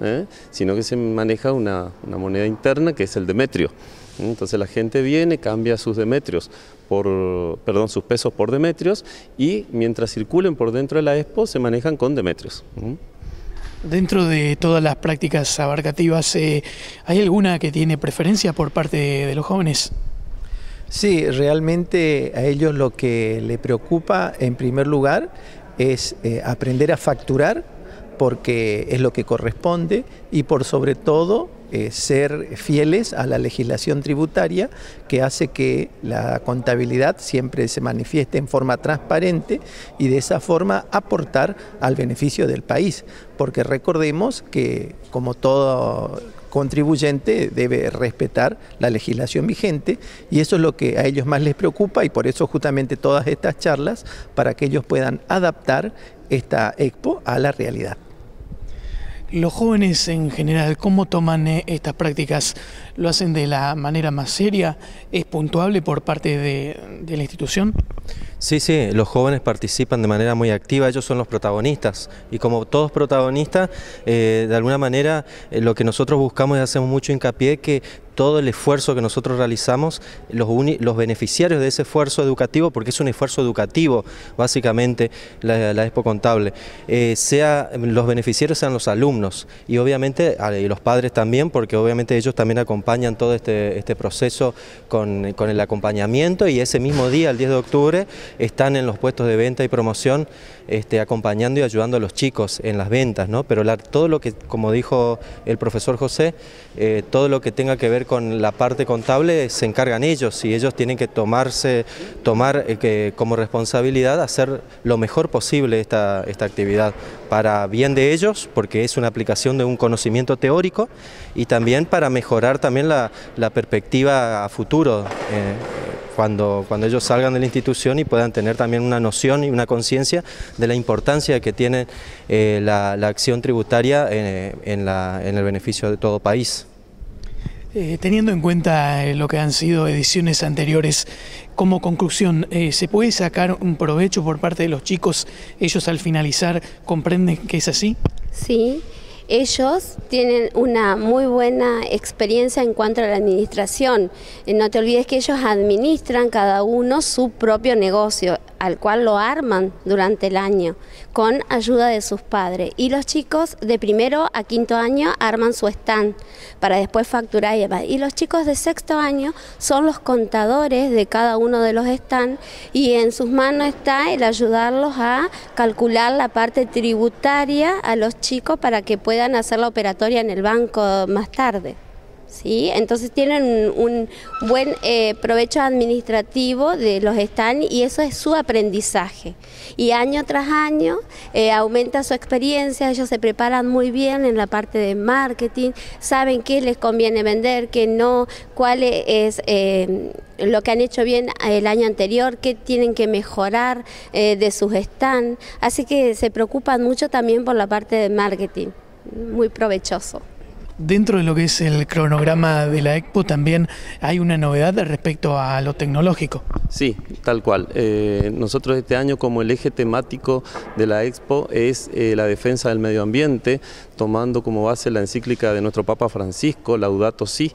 sino que se maneja una, una moneda interna que es el Demetrio. Entonces la gente viene, cambia sus demetrios por, perdón, sus pesos por demetrios y mientras circulen por dentro de la expo se manejan con demetrios. Dentro de todas las prácticas abarcativas, eh, ¿hay alguna que tiene preferencia por parte de, los jóvenes? Sí, realmente a ellos lo que le preocupa en primer lugar es eh, aprender a facturar porque es lo que corresponde y por sobre todo eh, ser fieles a la legislación tributaria que hace que la contabilidad siempre se manifieste en forma transparente y de esa forma aportar al beneficio del país. Porque recordemos que como todo contribuyente debe respetar la legislación vigente y eso es lo que a ellos más les preocupa y por eso justamente todas estas charlas para que ellos puedan adaptar esta expo a la realidad. Los jóvenes en general, ¿cómo toman eh, estas prácticas? ¿Lo hacen de la manera más seria? ¿Es puntuable por parte de, la institución? Sí, sí, los jóvenes participan de manera muy activa, ellos son los protagonistas. Y como todos protagonistas, eh, de alguna manera eh, lo que nosotros buscamos y hacemos mucho hincapié que todo el esfuerzo que nosotros realizamos, los, beneficiarios de ese esfuerzo educativo, porque es un esfuerzo educativo, básicamente, la, Expo Contable, eh, sea, los beneficiarios sean los alumnos y obviamente y los padres también, porque obviamente ellos también acompañan todo este, este proceso con, el acompañamiento y ese mismo día, el 10 de octubre, están en los puestos de venta y promoción este, acompañando y ayudando a los chicos en las ventas, ¿no? pero todo lo que, como dijo el profesor José, eh, todo lo que tenga que ver con la parte contable se encargan ellos y ellos tienen que tomarse, tomar eh, como responsabilidad hacer lo mejor posible esta, esta actividad para bien de ellos, porque es una aplicación de un conocimiento teórico y también para mejorar también la, perspectiva a futuro. Eh, cuando, cuando ellos salgan de la institución y puedan tener también una noción y una conciencia de la importancia que tiene eh, la, acción tributaria en, en el beneficio de todo país. Eh, teniendo en cuenta eh, lo que han sido ediciones anteriores, como conclusión, eh, ¿se puede sacar un provecho por parte de los chicos? ¿Ellos al finalizar comprenden que es así? Sí, ellos tienen una muy buena experiencia en cuanto a la administración. No te olvides que ellos administran cada uno su propio negocio, al cual lo arman durante el año con ayuda de sus padres. Y los chicos de primero a quinto año arman su stand para después facturar y demás. Y los chicos de sexto año son los contadores de cada uno de los stands y en sus manos está el ayudarlos a calcular la parte tributaria a los chicos para que puedan hacer la operatoria en el banco más tarde. ¿sí? Entonces tienen un buen eh, provecho administrativo de los stands y eso es su aprendizaje. Y año tras año eh, aumenta su experiencia, ellos se preparan muy bien en la parte de marketing, saben qué les conviene vender, qué no, cuál es eh, lo que han hecho bien el año anterior, qué tienen que mejorar de sus stands. Así que se preocupan mucho también por la parte de marketing, muy provechoso. Dentro de lo que es el cronograma de la Expo también hay una novedad respecto a lo tecnológico. Sí, tal cual. Eh, nosotros este año como el eje temático de la Expo es eh, la defensa del medio ambiente, tomando como base la encíclica de nuestro Papa Francisco, Laudato Si,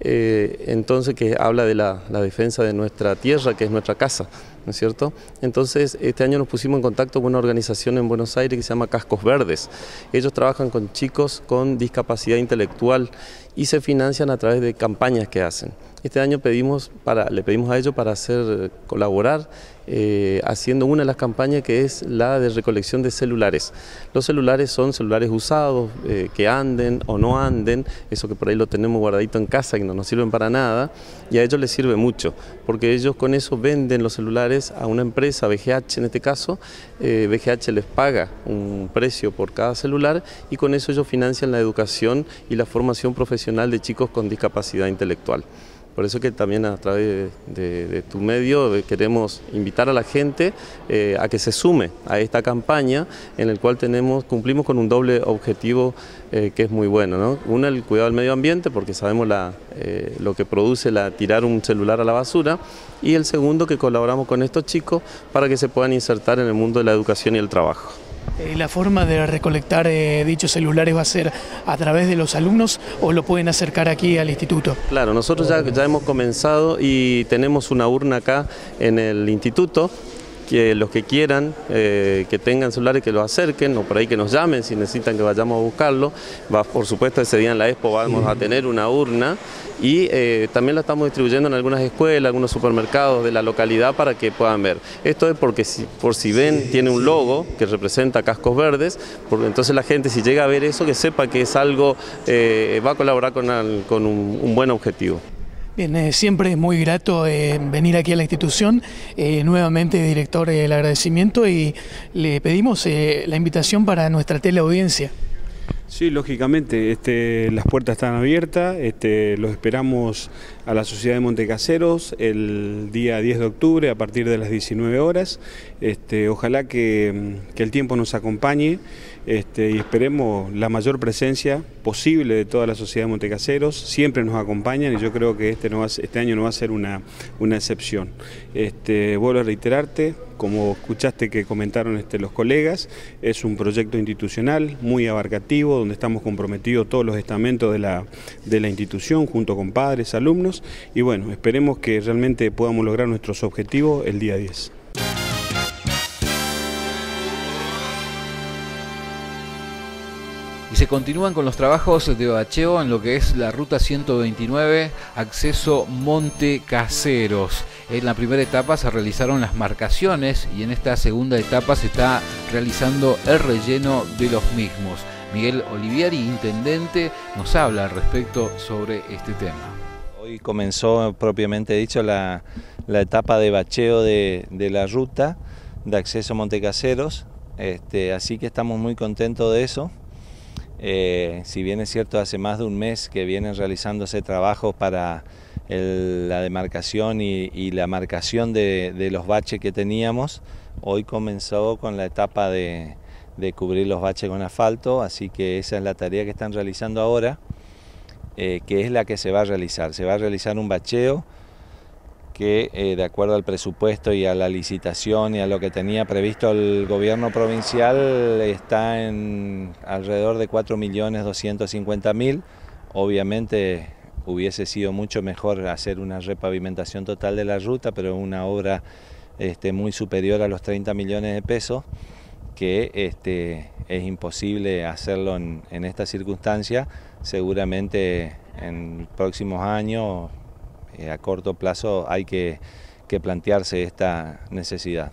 eh, entonces que habla de la, la defensa de nuestra tierra, que es nuestra casa. ¿no es cierto? Entonces, este año nos pusimos en contacto con una organización en Buenos Aires que se llama Cascos Verdes. Ellos trabajan con chicos con discapacidad intelectual y se financian a través de campañas que hacen. Este año pedimos para, le pedimos a ellos para hacer colaborar eh, haciendo una de las campañas que es la de recolección de celulares. Los celulares son celulares usados, eh, que anden o no anden, eso que por ahí lo tenemos guardadito en casa que no nos sirven para nada, y a ellos les sirve mucho, porque ellos con eso venden los celulares a una empresa, BGH en este caso, eh, BGH les paga un precio por cada celular y con eso ellos financian la educación y la formación profesional de chicos con discapacidad intelectual. Por eso que también a través de, tu medio eh, queremos invitar a la gente eh, a que se sume a esta campaña en el cual tenemos, cumplimos con un doble objetivo eh, que es muy bueno. ¿no? Uno, el cuidado del medio ambiente, porque sabemos la, lo que produce la, tirar un celular a la basura, y el segundo, que colaboramos con estos chicos para que se puedan insertar en el mundo de la educación y el trabajo. Eh, ¿La forma de recolectar eh, dichos celulares va a ser a través de los alumnos o lo pueden acercar aquí al instituto? Claro, nosotros ya, ya hemos comenzado y tenemos una urna acá en el instituto que los que quieran, eh, que tengan celulares, que los acerquen o por ahí que nos llamen si necesitan que vayamos a buscarlo. Va, por supuesto, ese día en la Expo vamos a tener una urna y eh, también la estamos distribuyendo en algunas escuelas, algunos supermercados de la localidad para que puedan ver. Esto es porque si, por si ven, tiene un logo que representa cascos verdes, porque entonces la gente si llega a ver eso, que sepa que es algo, eh, va a colaborar con, un buen objetivo. Bien, eh, siempre es muy grato eh, venir aquí a la institución. Eh, nuevamente, director, el agradecimiento y le pedimos la invitación para nuestra teleaudiencia. Sí, lógicamente, este, las puertas están abiertas, este, los esperamos a la Sociedad de Montecaseros el día 10 de octubre a partir de las 19 horas. Este, ojalá que, que el tiempo nos acompañe. Este, y esperemos la mayor presencia posible de toda la sociedad de Montecaseros. Siempre nos acompañan y yo creo que este, no este año no va a ser una, una excepción. Este, vuelvo a reiterarte, como escuchaste que comentaron este, los colegas, es un proyecto institucional muy abarcativo, donde estamos comprometidos todos los estamentos de la, de la institución, junto con padres, alumnos, y bueno, esperemos que realmente podamos lograr nuestros objetivos el día 10. Se continúan con los trabajos de bacheo en lo que es la ruta 129, acceso Monte Caseros. En la primera etapa se realizaron las marcaciones y en esta segunda etapa se está realizando el relleno de los mismos. Miguel Olivieri, intendente, nos habla al respecto sobre este tema. Hoy comenzó propiamente dicho la, etapa de bacheo de, la ruta de acceso a Montecaseros, este, así que estamos muy contentos de eso. Eh, si bien es cierto, hace más de un mes que vienen realizándose trabajos para la demarcación y, la marcación de, los baches que teníamos, hoy comenzó con la etapa de, cubrir los baches con asfalto, así que esa es la tarea que están realizando ahora, eh, que es la que se va a realizar. Se va a realizar un bacheo que eh, de acuerdo al presupuesto y a la licitación y a lo que tenía previsto el gobierno provincial está en alrededor de 4.250.000. Obviamente hubiese sido mucho mejor hacer una repavimentación total de la ruta, pero una obra este, muy superior a los 30 millones de pesos que este, es imposible hacerlo en, en esta circunstancia. Seguramente en próximos años eh, a corto plazo hay que, plantearse esta necesidad.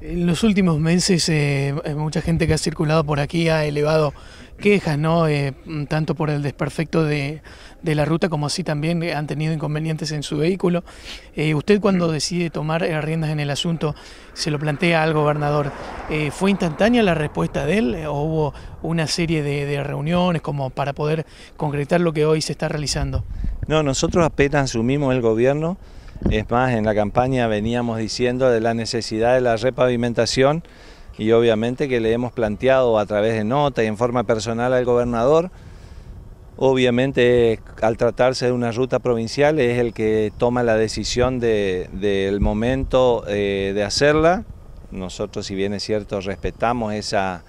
En los últimos meses eh, mucha gente que ha circulado por aquí ha elevado quejas, ¿no? Eh, tanto por el desperfecto de, la ruta como así también han tenido inconvenientes en su vehículo. usted cuando decide tomar riendas en el asunto, se lo plantea al gobernador, ¿fue instantánea la respuesta de él o hubo una serie de reuniones como para poder concretar lo que hoy se está realizando? No, nosotros apenas asumimos el gobierno, es más, en la campaña veníamos diciendo de la necesidad de la repavimentación y obviamente que le hemos planteado a través de nota y en forma personal al gobernador. Obviamente, al tratarse de una ruta provincial, es el que toma la decisión del momento eh, de hacerla. Nosotros, si bien es cierto, respetamos esa,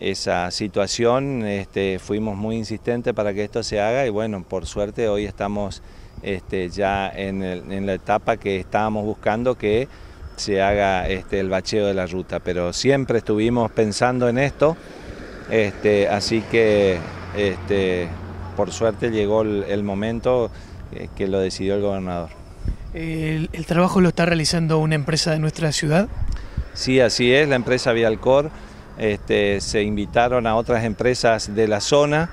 esa situación, este, fuimos muy insistentes para que esto se haga y bueno, por suerte hoy estamos este, ya en, en la etapa que estábamos buscando que se haga este, el bacheo de la ruta, pero siempre estuvimos pensando en esto, así que por suerte llegó el, momento eh, que lo decidió el gobernador. ¿El, trabajo lo está realizando una empresa de nuestra ciudad? Sí, así es, la empresa Vialcor, este, se invitaron a otras empresas de la zona,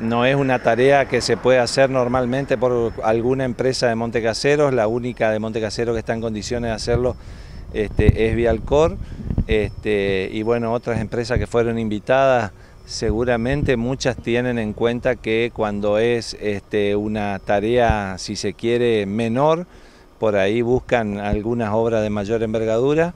no es una tarea que se puede hacer normalmente por alguna empresa de Montecaseros, la única de Montecaseros que está en condiciones de hacerlo este, es Vialcor, este, y bueno, otras empresas que fueron invitadas, seguramente muchas tienen en cuenta que cuando es este, una tarea, si se quiere, menor, por ahí buscan algunas obras de mayor envergadura,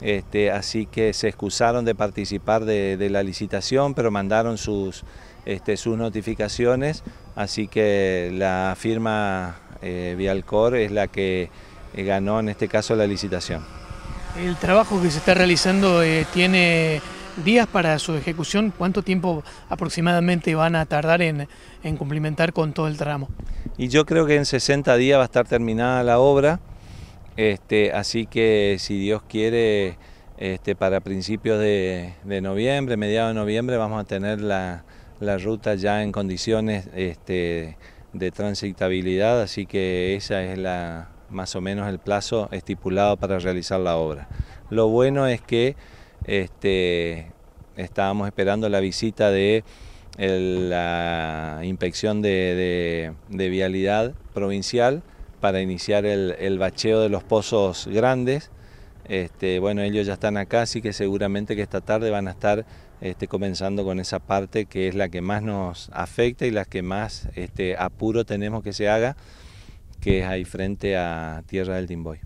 este, así que se excusaron de participar de la licitación, pero mandaron sus este, sus notificaciones, así que la firma eh, Vialcor es la que eh, ganó en este caso la licitación. El trabajo que se está realizando eh, tiene días para su ejecución. ¿Cuánto tiempo aproximadamente van a tardar en, cumplimentar con todo el tramo? Y yo creo que en 60 días va a estar terminada la obra, este, así que si Dios quiere, este, para principios de, noviembre, mediados de noviembre, vamos a tener la, ruta ya en condiciones este, de transitabilidad, así que esa es la, más o menos el plazo estipulado para realizar la obra. Lo bueno es que estábamos esperando la visita de la inspección de, vialidad provincial para iniciar el, bacheo de los pozos grandes. Este, bueno, ellos ya están acá, así que seguramente que esta tarde van a estar este, comenzando con esa parte que es la que más nos afecta y la que más este, apuro tenemos que se haga, que es ahí frente a Tierra del Timboy.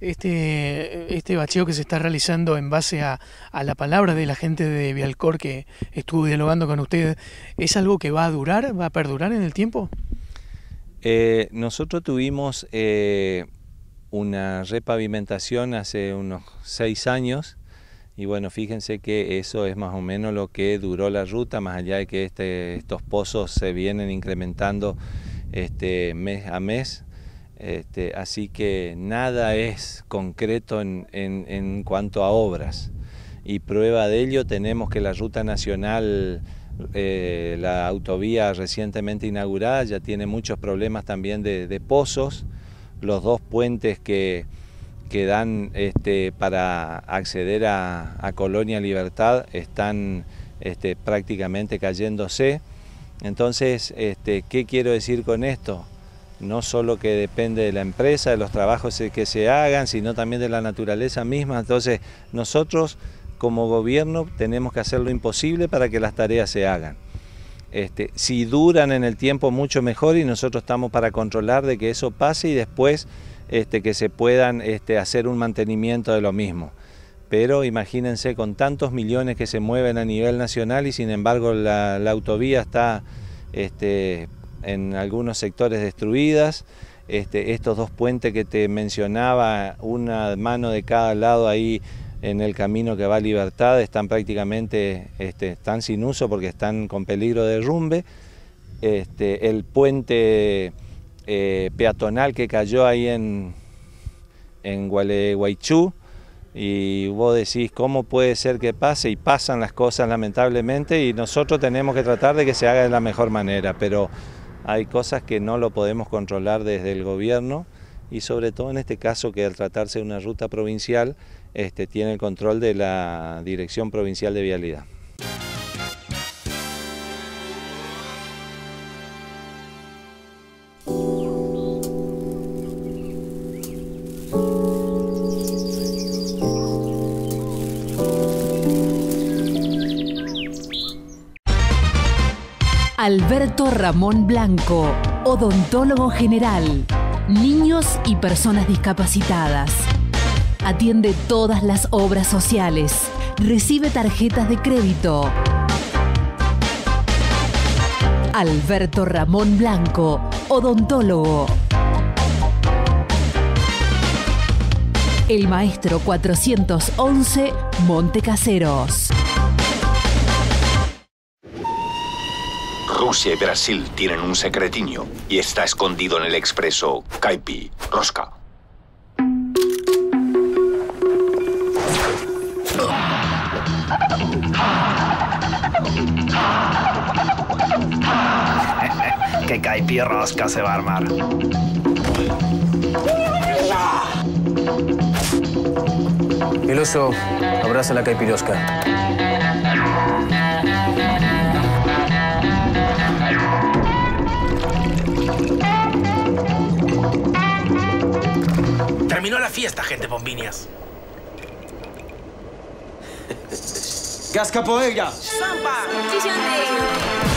Este, este bacheo que se está realizando en base a, la palabra de la gente de Vialcor que estuvo dialogando con ustedes, ¿es algo que va a durar, va a perdurar en el tiempo? Eh, nosotros tuvimos eh, una repavimentación hace unos seis años y bueno, fíjense que eso es más o menos lo que duró la ruta, más allá de que este, estos pozos se vienen incrementando este, mes a mes. Este, así que nada es concreto en, en, cuanto a obras. Y prueba de ello tenemos que la ruta nacional, eh, la autovía recientemente inaugurada, ya tiene muchos problemas también de, pozos. Los dos puentes que, que dan este, para acceder a, Colonia Libertad están este, prácticamente cayéndose. Entonces, este, ¿qué quiero decir con esto? No solo que depende de la empresa, de los trabajos que se hagan, sino también de la naturaleza misma. Entonces, nosotros como gobierno tenemos que hacer lo imposible para que las tareas se hagan. Este, si duran en el tiempo mucho mejor y nosotros estamos para controlar de que eso pase y después este, que se puedan este, hacer un mantenimiento de lo mismo. Pero imagínense con tantos millones que se mueven a nivel nacional y sin embargo la, autovía está este, en algunos sectores destruidas. estos dos puentes que te mencionaba, una mano de cada lado ahí en el camino que va a Libertad, están prácticamente están sin uso porque están con peligro de derrumbe. el puente eh, peatonal que cayó ahí en, en Gualeguaychú y vos decís cómo puede ser que pase y pasan las cosas lamentablemente y nosotros tenemos que tratar de que se haga de la mejor manera, pero hay cosas que no lo podemos controlar desde el gobierno y sobre todo en este caso que al tratarse de una ruta provincial este, tiene el control de la Dirección Provincial de Vialidad. Alberto Ramón Blanco, odontólogo general, niños y personas discapacitadas. Atiende todas las obras sociales. Recibe tarjetas de crédito. Alberto Ramón Blanco, odontólogo. El maestro 411, Montecaseros. Rusia y Brasil tienen un secretiño y está escondido en el expreso Caipi Rosca. Que Caipi Rosca se va a armar. El oso abraza la caipirosca. Terminó la fiesta, gente bombiñas. Cascapoeira. Zampa.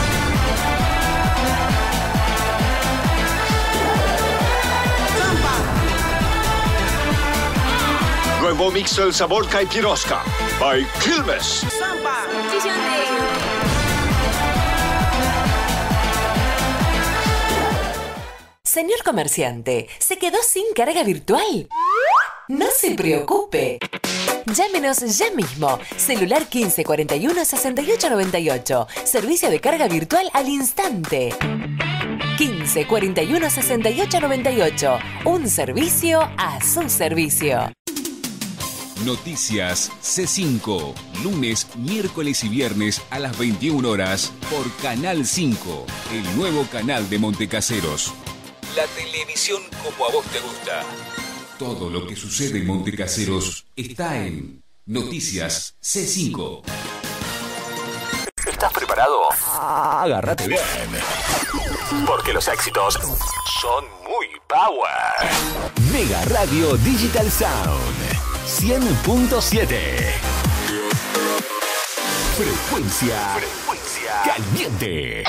Nuevo mixo El Sabor Caipirosca by Quilmes. Zampa. Señor comerciante, ¿se quedó sin carga virtual? No se preocupe. Llámenos ya mismo. Celular 1541 6898. Servicio de carga virtual al instante. 15 41 68 98. Un servicio a su servicio. Noticias C5, lunes, miércoles y viernes a las 21 horas por Canal 5, el nuevo canal de Montecaseros. La televisión como a vos te gusta. Todo lo que sucede en Montecaseros está en Noticias C5. ¿Estás preparado? Agárrate bien. Porque los éxitos son muy power. Mega Radio Digital Sound 100.7 Frecuencia Frecuencia Caliente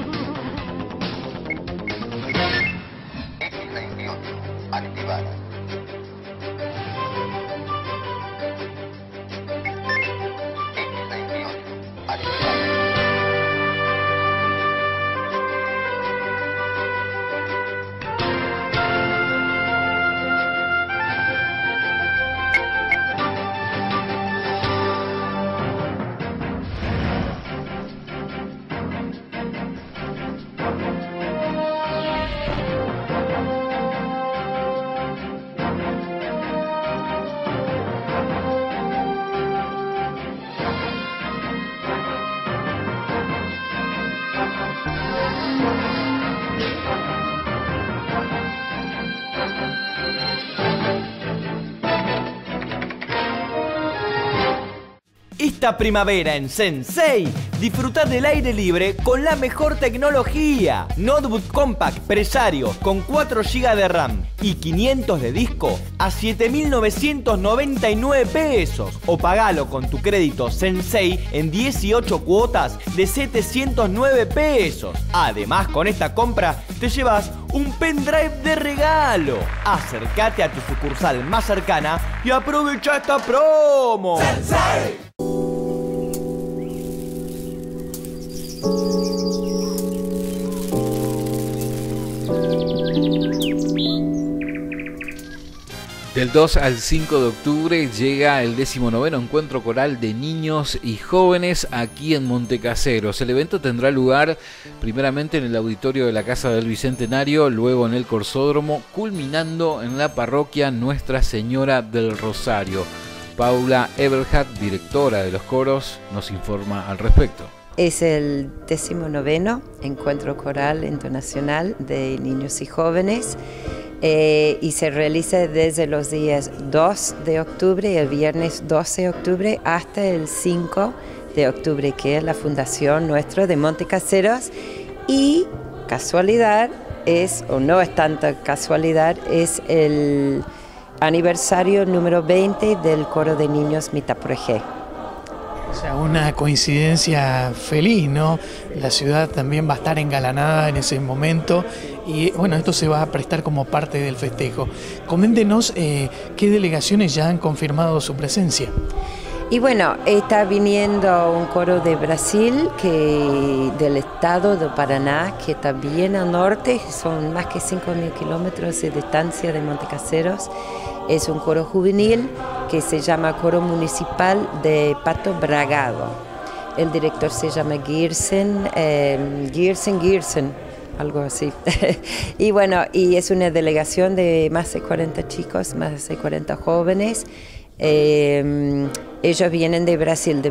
*laughs* Primavera en Sensei, disfruta del aire libre con la mejor tecnología. Notebook Compact Presario con 4 GB de RAM y 500 de disco a 7.999 pesos. O pagalo con tu crédito Sensei en 18 cuotas de 709 pesos. Además, con esta compra te llevas un pendrive de regalo. Acércate a tu sucursal más cercana y aprovecha esta promo. Del 2 al 5 de octubre llega el 19 encuentro coral de niños y jóvenes aquí en Montecaseros. El evento tendrá lugar primeramente en el auditorio de la Casa del Bicentenario, luego en el Corsódromo, culminando en la parroquia Nuestra Señora del Rosario. Paula Eberhardt, directora de los coros, nos informa al respecto. Es el 19 Encuentro Coral Internacional de Niños y Jóvenes eh, y se realiza desde los días 2 de octubre, el viernes 12 de octubre, hasta el 5 de octubre, que es la fundación nuestra de Montecaseros. Y casualidad es, o no es tanta casualidad, es el aniversario número 20 del coro de niños Mitaproje. Sea, una coincidencia feliz, ¿no? La ciudad también va a estar engalanada en ese momento y bueno, esto se va a prestar como parte del festejo. Coméntenos eh, qué delegaciones ya han confirmado su presencia. Y bueno, está viniendo un coro de Brasil, que, del estado de Paraná, que está bien al norte, son más que 5.000 kilómetros de distancia de Montecaseros. Es un coro juvenil que se llama Coro Municipal de Pato Bragado. El director se llama Giersen, eh, Giersen, Giersen, algo así. *laughs* y bueno, y es una delegación de más de 40 chicos, más de 40 jóvenes. Eh, ellos vienen de Brasil,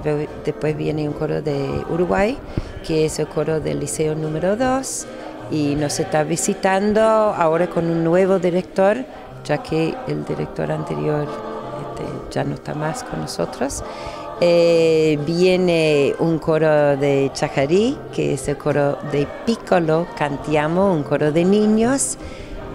después viene un coro de Uruguay, que es el coro del Liceo número 2, y nos está visitando ahora con un nuevo director, ya que el director anterior este, ya no está más con nosotros. Eh, viene un coro de Chajarí, que es el coro de Piccolo Cantiamo, un coro de niños,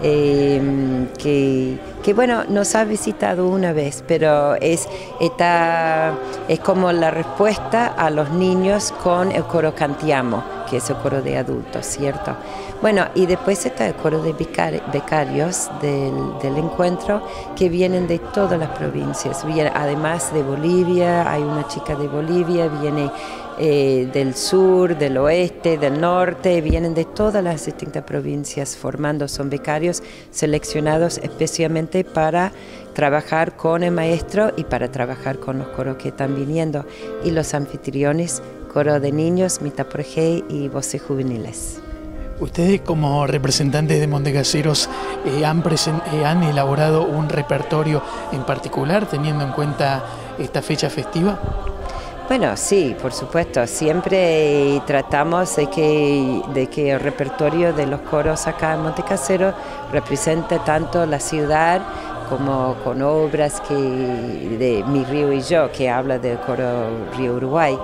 eh, que, que, bueno, nos ha visitado una vez, pero es, está, es como la respuesta a los niños con el coro Cantiamo, que es el coro de adultos, ¿cierto? Bueno, y después está el coro de becarios del, encuentro que vienen de todas las provincias. Además de Bolivia, hay una chica de Bolivia, viene eh, del sur, del oeste, del norte, vienen de todas las distintas provincias formando, son becarios seleccionados especialmente para trabajar con el maestro y para trabajar con los coros que están viniendo. Y los anfitriones, coro de niños, Mitaporgey y voces juveniles. Ustedes como representantes de Montecaseros eh, han, eh, han elaborado un repertorio en particular teniendo en cuenta esta fecha festiva. Bueno, sí, por supuesto. Siempre tratamos de que, de que el repertorio de los coros acá en Montecasero represente tanto la ciudad como con obras que de Mi Río y Yo, que habla del coro Río Uruguay.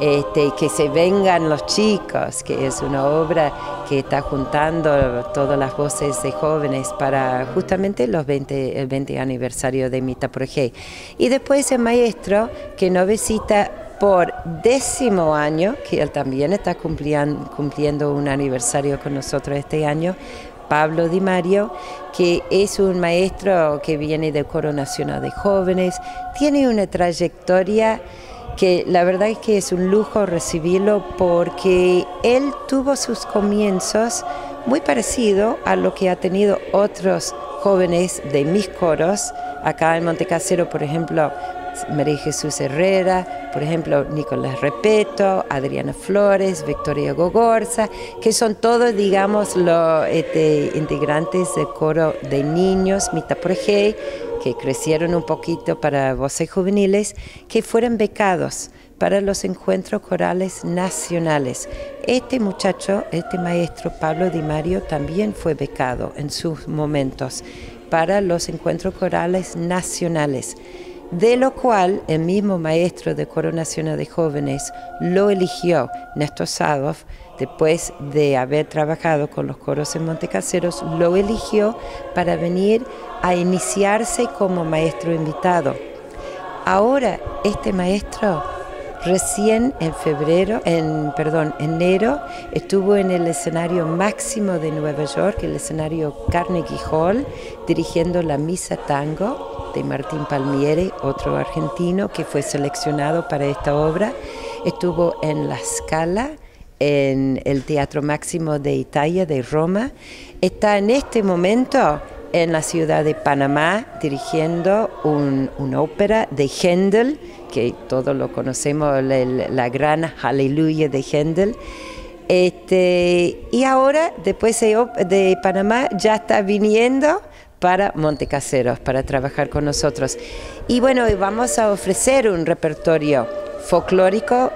Este, que se vengan los chicos, que es una obra que está juntando todas las voces de jóvenes para justamente los 20, el 20 aniversario de Mita Proje. Y después el maestro que nos visita por décimo año, que él también está cumpliendo, cumpliendo un aniversario con nosotros este año, Pablo Di Mario, que es un maestro que viene del Coro Nacional de Jóvenes, tiene una trayectoria que la verdad es que es un lujo recibirlo porque él tuvo sus comienzos muy parecido a lo que ha tenido otros jóvenes de mis coros, acá en Montecasero, por ejemplo, María Jesús Herrera, por ejemplo, Nicolás Repeto, Adriana Flores, Victoria Gogorza, que son todos, digamos, los este, integrantes del coro de niños Mitaporgey, que crecieron un poquito para voces juveniles, que fueron becados para los encuentros corales nacionales. Este muchacho, este maestro Pablo Di Mario, también fue becado en sus momentos para los encuentros corales nacionales de lo cual el mismo maestro de Coro Nacional de Jóvenes lo eligió, Néstor Sadov, después de haber trabajado con los coros en Montecaseros, lo eligió para venir a iniciarse como maestro invitado. Ahora este maestro recién en febrero, en perdón, enero estuvo en el escenario máximo de Nueva York, el escenario Carnegie Hall, dirigiendo la misa tango de Martín Palmieri, otro argentino que fue seleccionado para esta obra. Estuvo en La Scala, en el Teatro Máximo de Italia, de Roma. Está en este momento en la ciudad de Panamá dirigiendo una ópera de Händel, que todos lo conocemos, la, gran Aleluya de Händel. Este, y ahora, después de, de Panamá, ya está viniendo para Montecaseros, para trabajar con nosotros. Y bueno, vamos a ofrecer un repertorio folclórico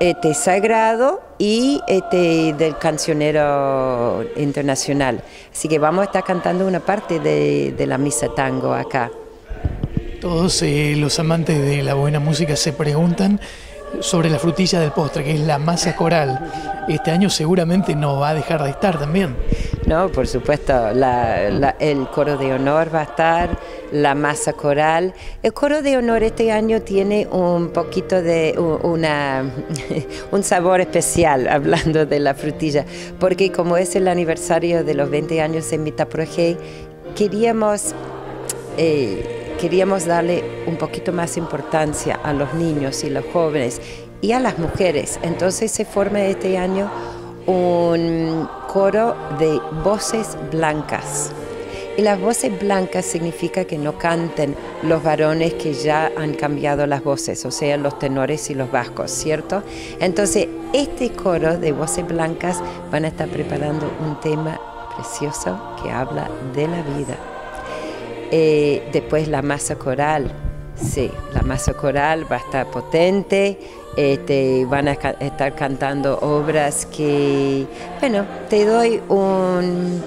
este, sagrado y este, del cancionero internacional. Así que vamos a estar cantando una parte de, de la misa tango acá. Todos eh, los amantes de la buena música se preguntan sobre la frutilla del postre, que es la masa coral. Este año seguramente no va a dejar de estar también. No, por supuesto, el coro de honor va a estar, la masa coral. El coro de honor este año tiene un poquito de una, *laughs* un sabor especial, *laughs* hablando de la frutilla, porque como es el aniversario de los 20 años en Mitaproje, queríamos... Eh, queríamos darle un poquito más importancia a los niños y los jóvenes y a las mujeres. Entonces se forma este año un coro de voces blancas. Y las voces blancas significa que no canten los varones que ya han cambiado las voces, o sea, los tenores y los vascos, ¿cierto? Entonces, este coro de voces blancas van a estar preparando un tema precioso que habla de la vida. Eh, después la masa coral, sí, la masa coral va a estar potente, este, van a ca- estar cantando obras que, bueno, te doy un,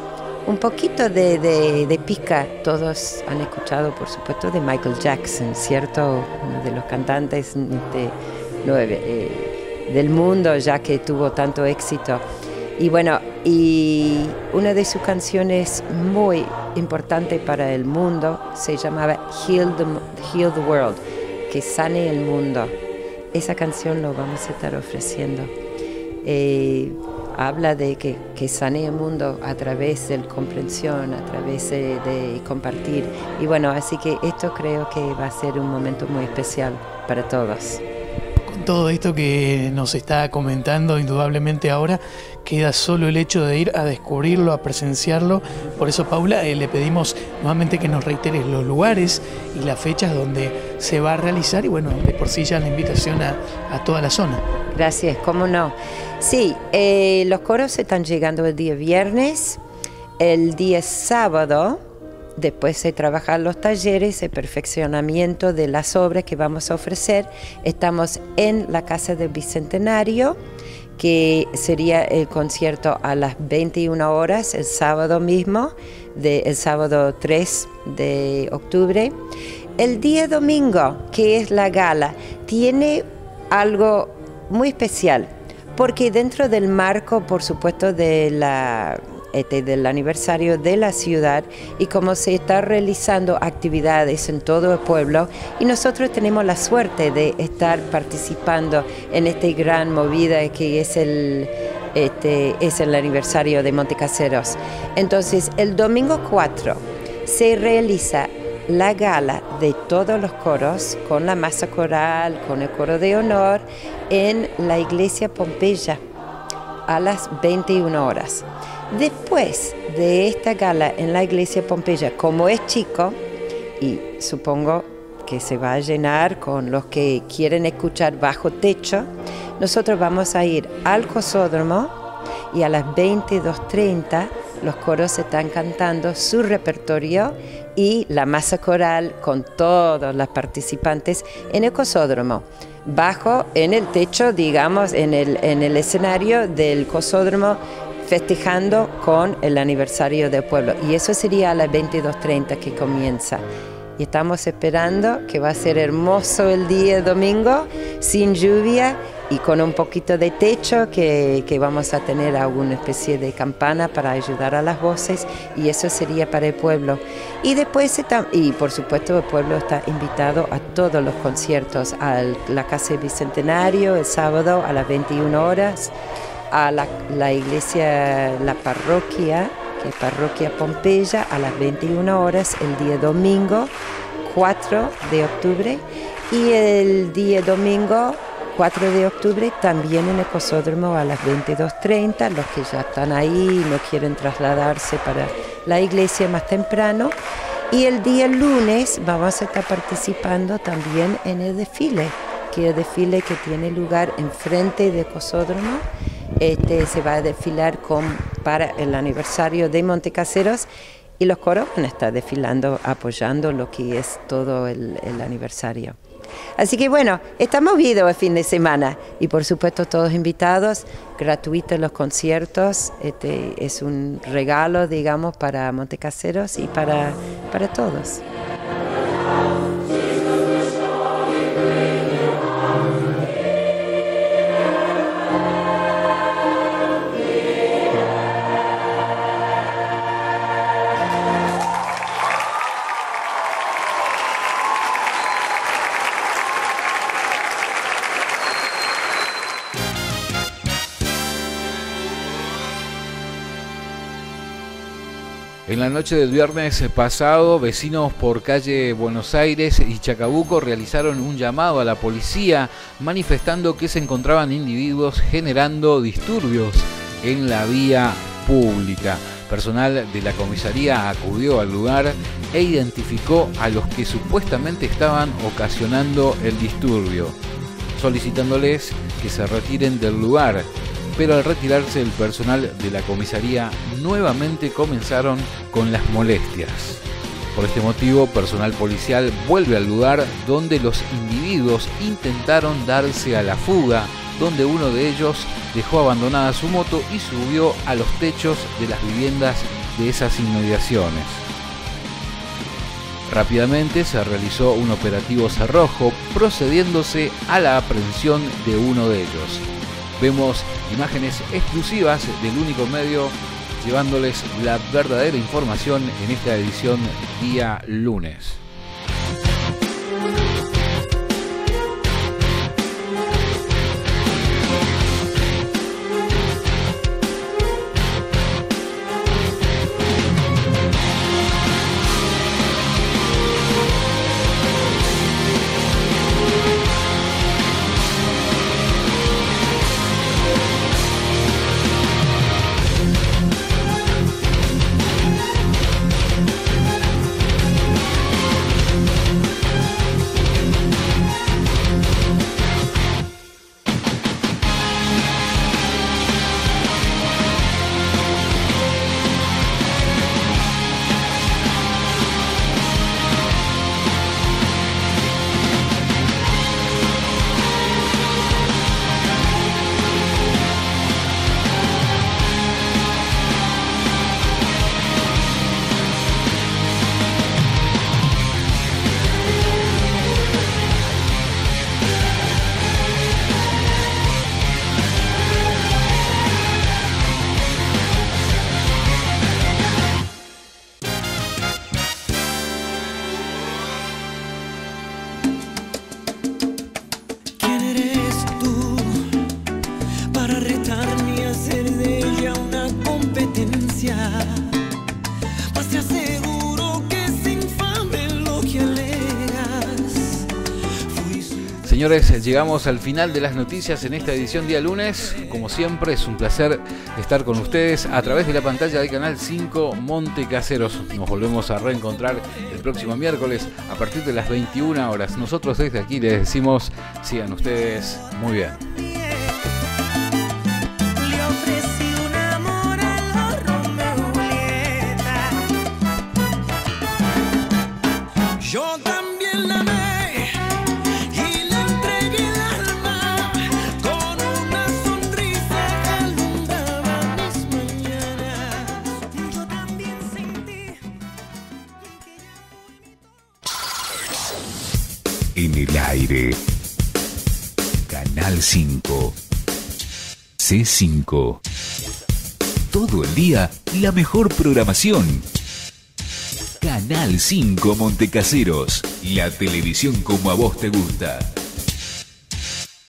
un poquito de, de, pica. Todos han escuchado, por supuesto, de Michael Jackson, ¿cierto? Uno de los cantantes de, nueve, eh, del mundo, ya que tuvo tanto éxito. Y bueno, y una de sus canciones muy importante para el mundo se llamaba Heal the, Heal the World, que sane el mundo. Esa canción lo vamos a estar ofreciendo. Eh, habla de que, sane el mundo a través de la comprensión, a través de compartir. Y bueno, así que esto creo que va a ser un momento muy especial para todos. Todo esto que nos está comentando, indudablemente ahora queda solo el hecho de ir a descubrirlo, a presenciarlo. Por eso, Paula, eh, le pedimos nuevamente que nos reiteres los lugares y las fechas donde se va a realizar y bueno, de por sí ya la invitación a, a toda la zona. Gracias, cómo no. Sí, eh, los coros están llegando el día viernes, el día sábado, después de trabajar los talleres, el perfeccionamiento de las obras que vamos a ofrecer, estamos en la Casa del Bicentenario, que sería el concierto a las 21 horas el sábado mismo, de, el sábado 3 de octubre. El día domingo, que es la gala, tiene algo muy especial, porque dentro del marco, por supuesto, de la, este, del aniversario de la ciudad y como se está realizando actividades en todo el pueblo, y nosotros tenemos la suerte de estar participando en esta gran movida que es el, este, es el aniversario de Montecaseros. Entonces, el domingo 4 se realiza la gala de todos los coros con la masa coral, con el coro de honor en la iglesia Pompeya a las 21 horas. Después de esta gala en la iglesia Pompeya, como es chico, y supongo que se va a llenar con los que quieren escuchar bajo techo, nosotros vamos a ir al cosódromo y a las 22.30 los coros están cantando su repertorio y la masa coral con todos los participantes en el cosódromo. Bajo en el techo, digamos, en el, en el escenario del cosódromo, festejando con el aniversario del pueblo. Y eso sería a las 22.30 que comienza. Y estamos esperando que va a ser hermoso el día domingo, sin lluvia y con un poquito de techo, que, que, vamos a tener alguna especie de campana para ayudar a las voces y eso sería para el pueblo. Y después, y por supuesto el pueblo está invitado a todos los conciertos, a la Casa Bicentenario el sábado a las 21 horas, a la, iglesia, la parroquia, que es Parroquia Pompeya, a las 21 horas el día domingo 4 de octubre y el día domingo 4 de octubre también en el Ecosódromo a las 22.30, los que ya están ahí no quieren trasladarse para la iglesia más temprano. Y el día lunes vamos a estar participando también en el desfile, que es el desfile que tiene lugar enfrente de Ecosódromo. Este se va a desfilar para el aniversario de Montecaseros y los coros van a estar desfilando, apoyando lo que es todo el, el aniversario. Así que bueno, está movido el fin de semana y por supuesto todos invitados, gratuitos los conciertos, este es un regalo, digamos, para Montecaseros y para, para todos. Noche del viernes pasado, vecinos por calle Buenos Aires y Chacabuco realizaron un llamado a la policía manifestando que se encontraban individuos generando disturbios en la vía pública. Personal de la comisaría acudió al lugar e identificó a los que supuestamente estaban ocasionando el disturbio, solicitándoles que se retiren del lugar. Pero al retirarse el personal de la comisaría nuevamente comenzaron con las molestias. Por este motivo, personal policial vuelve al lugar donde los individuos intentaron darse a la fuga, donde uno de ellos dejó abandonada su moto y subió a los techos de las viviendas de esas inmediaciones. Rápidamente se realizó un operativo cerrojo procediéndose a la aprehensión de uno de ellos. Vemos imágenes exclusivas del único medio llevándoles la verdadera información en esta edición día lunes. Llegamos al final de las noticias en esta edición día lunes. Como siempre, es un placer estar con ustedes a través de la pantalla del canal 5 Monte Caseros. Nos volvemos a reencontrar el próximo miércoles a partir de las 21 horas. Nosotros desde aquí les decimos, sigan ustedes muy bien. C5. Todo el día la mejor programación. Canal 5 Montecaseros. La televisión como a vos te gusta.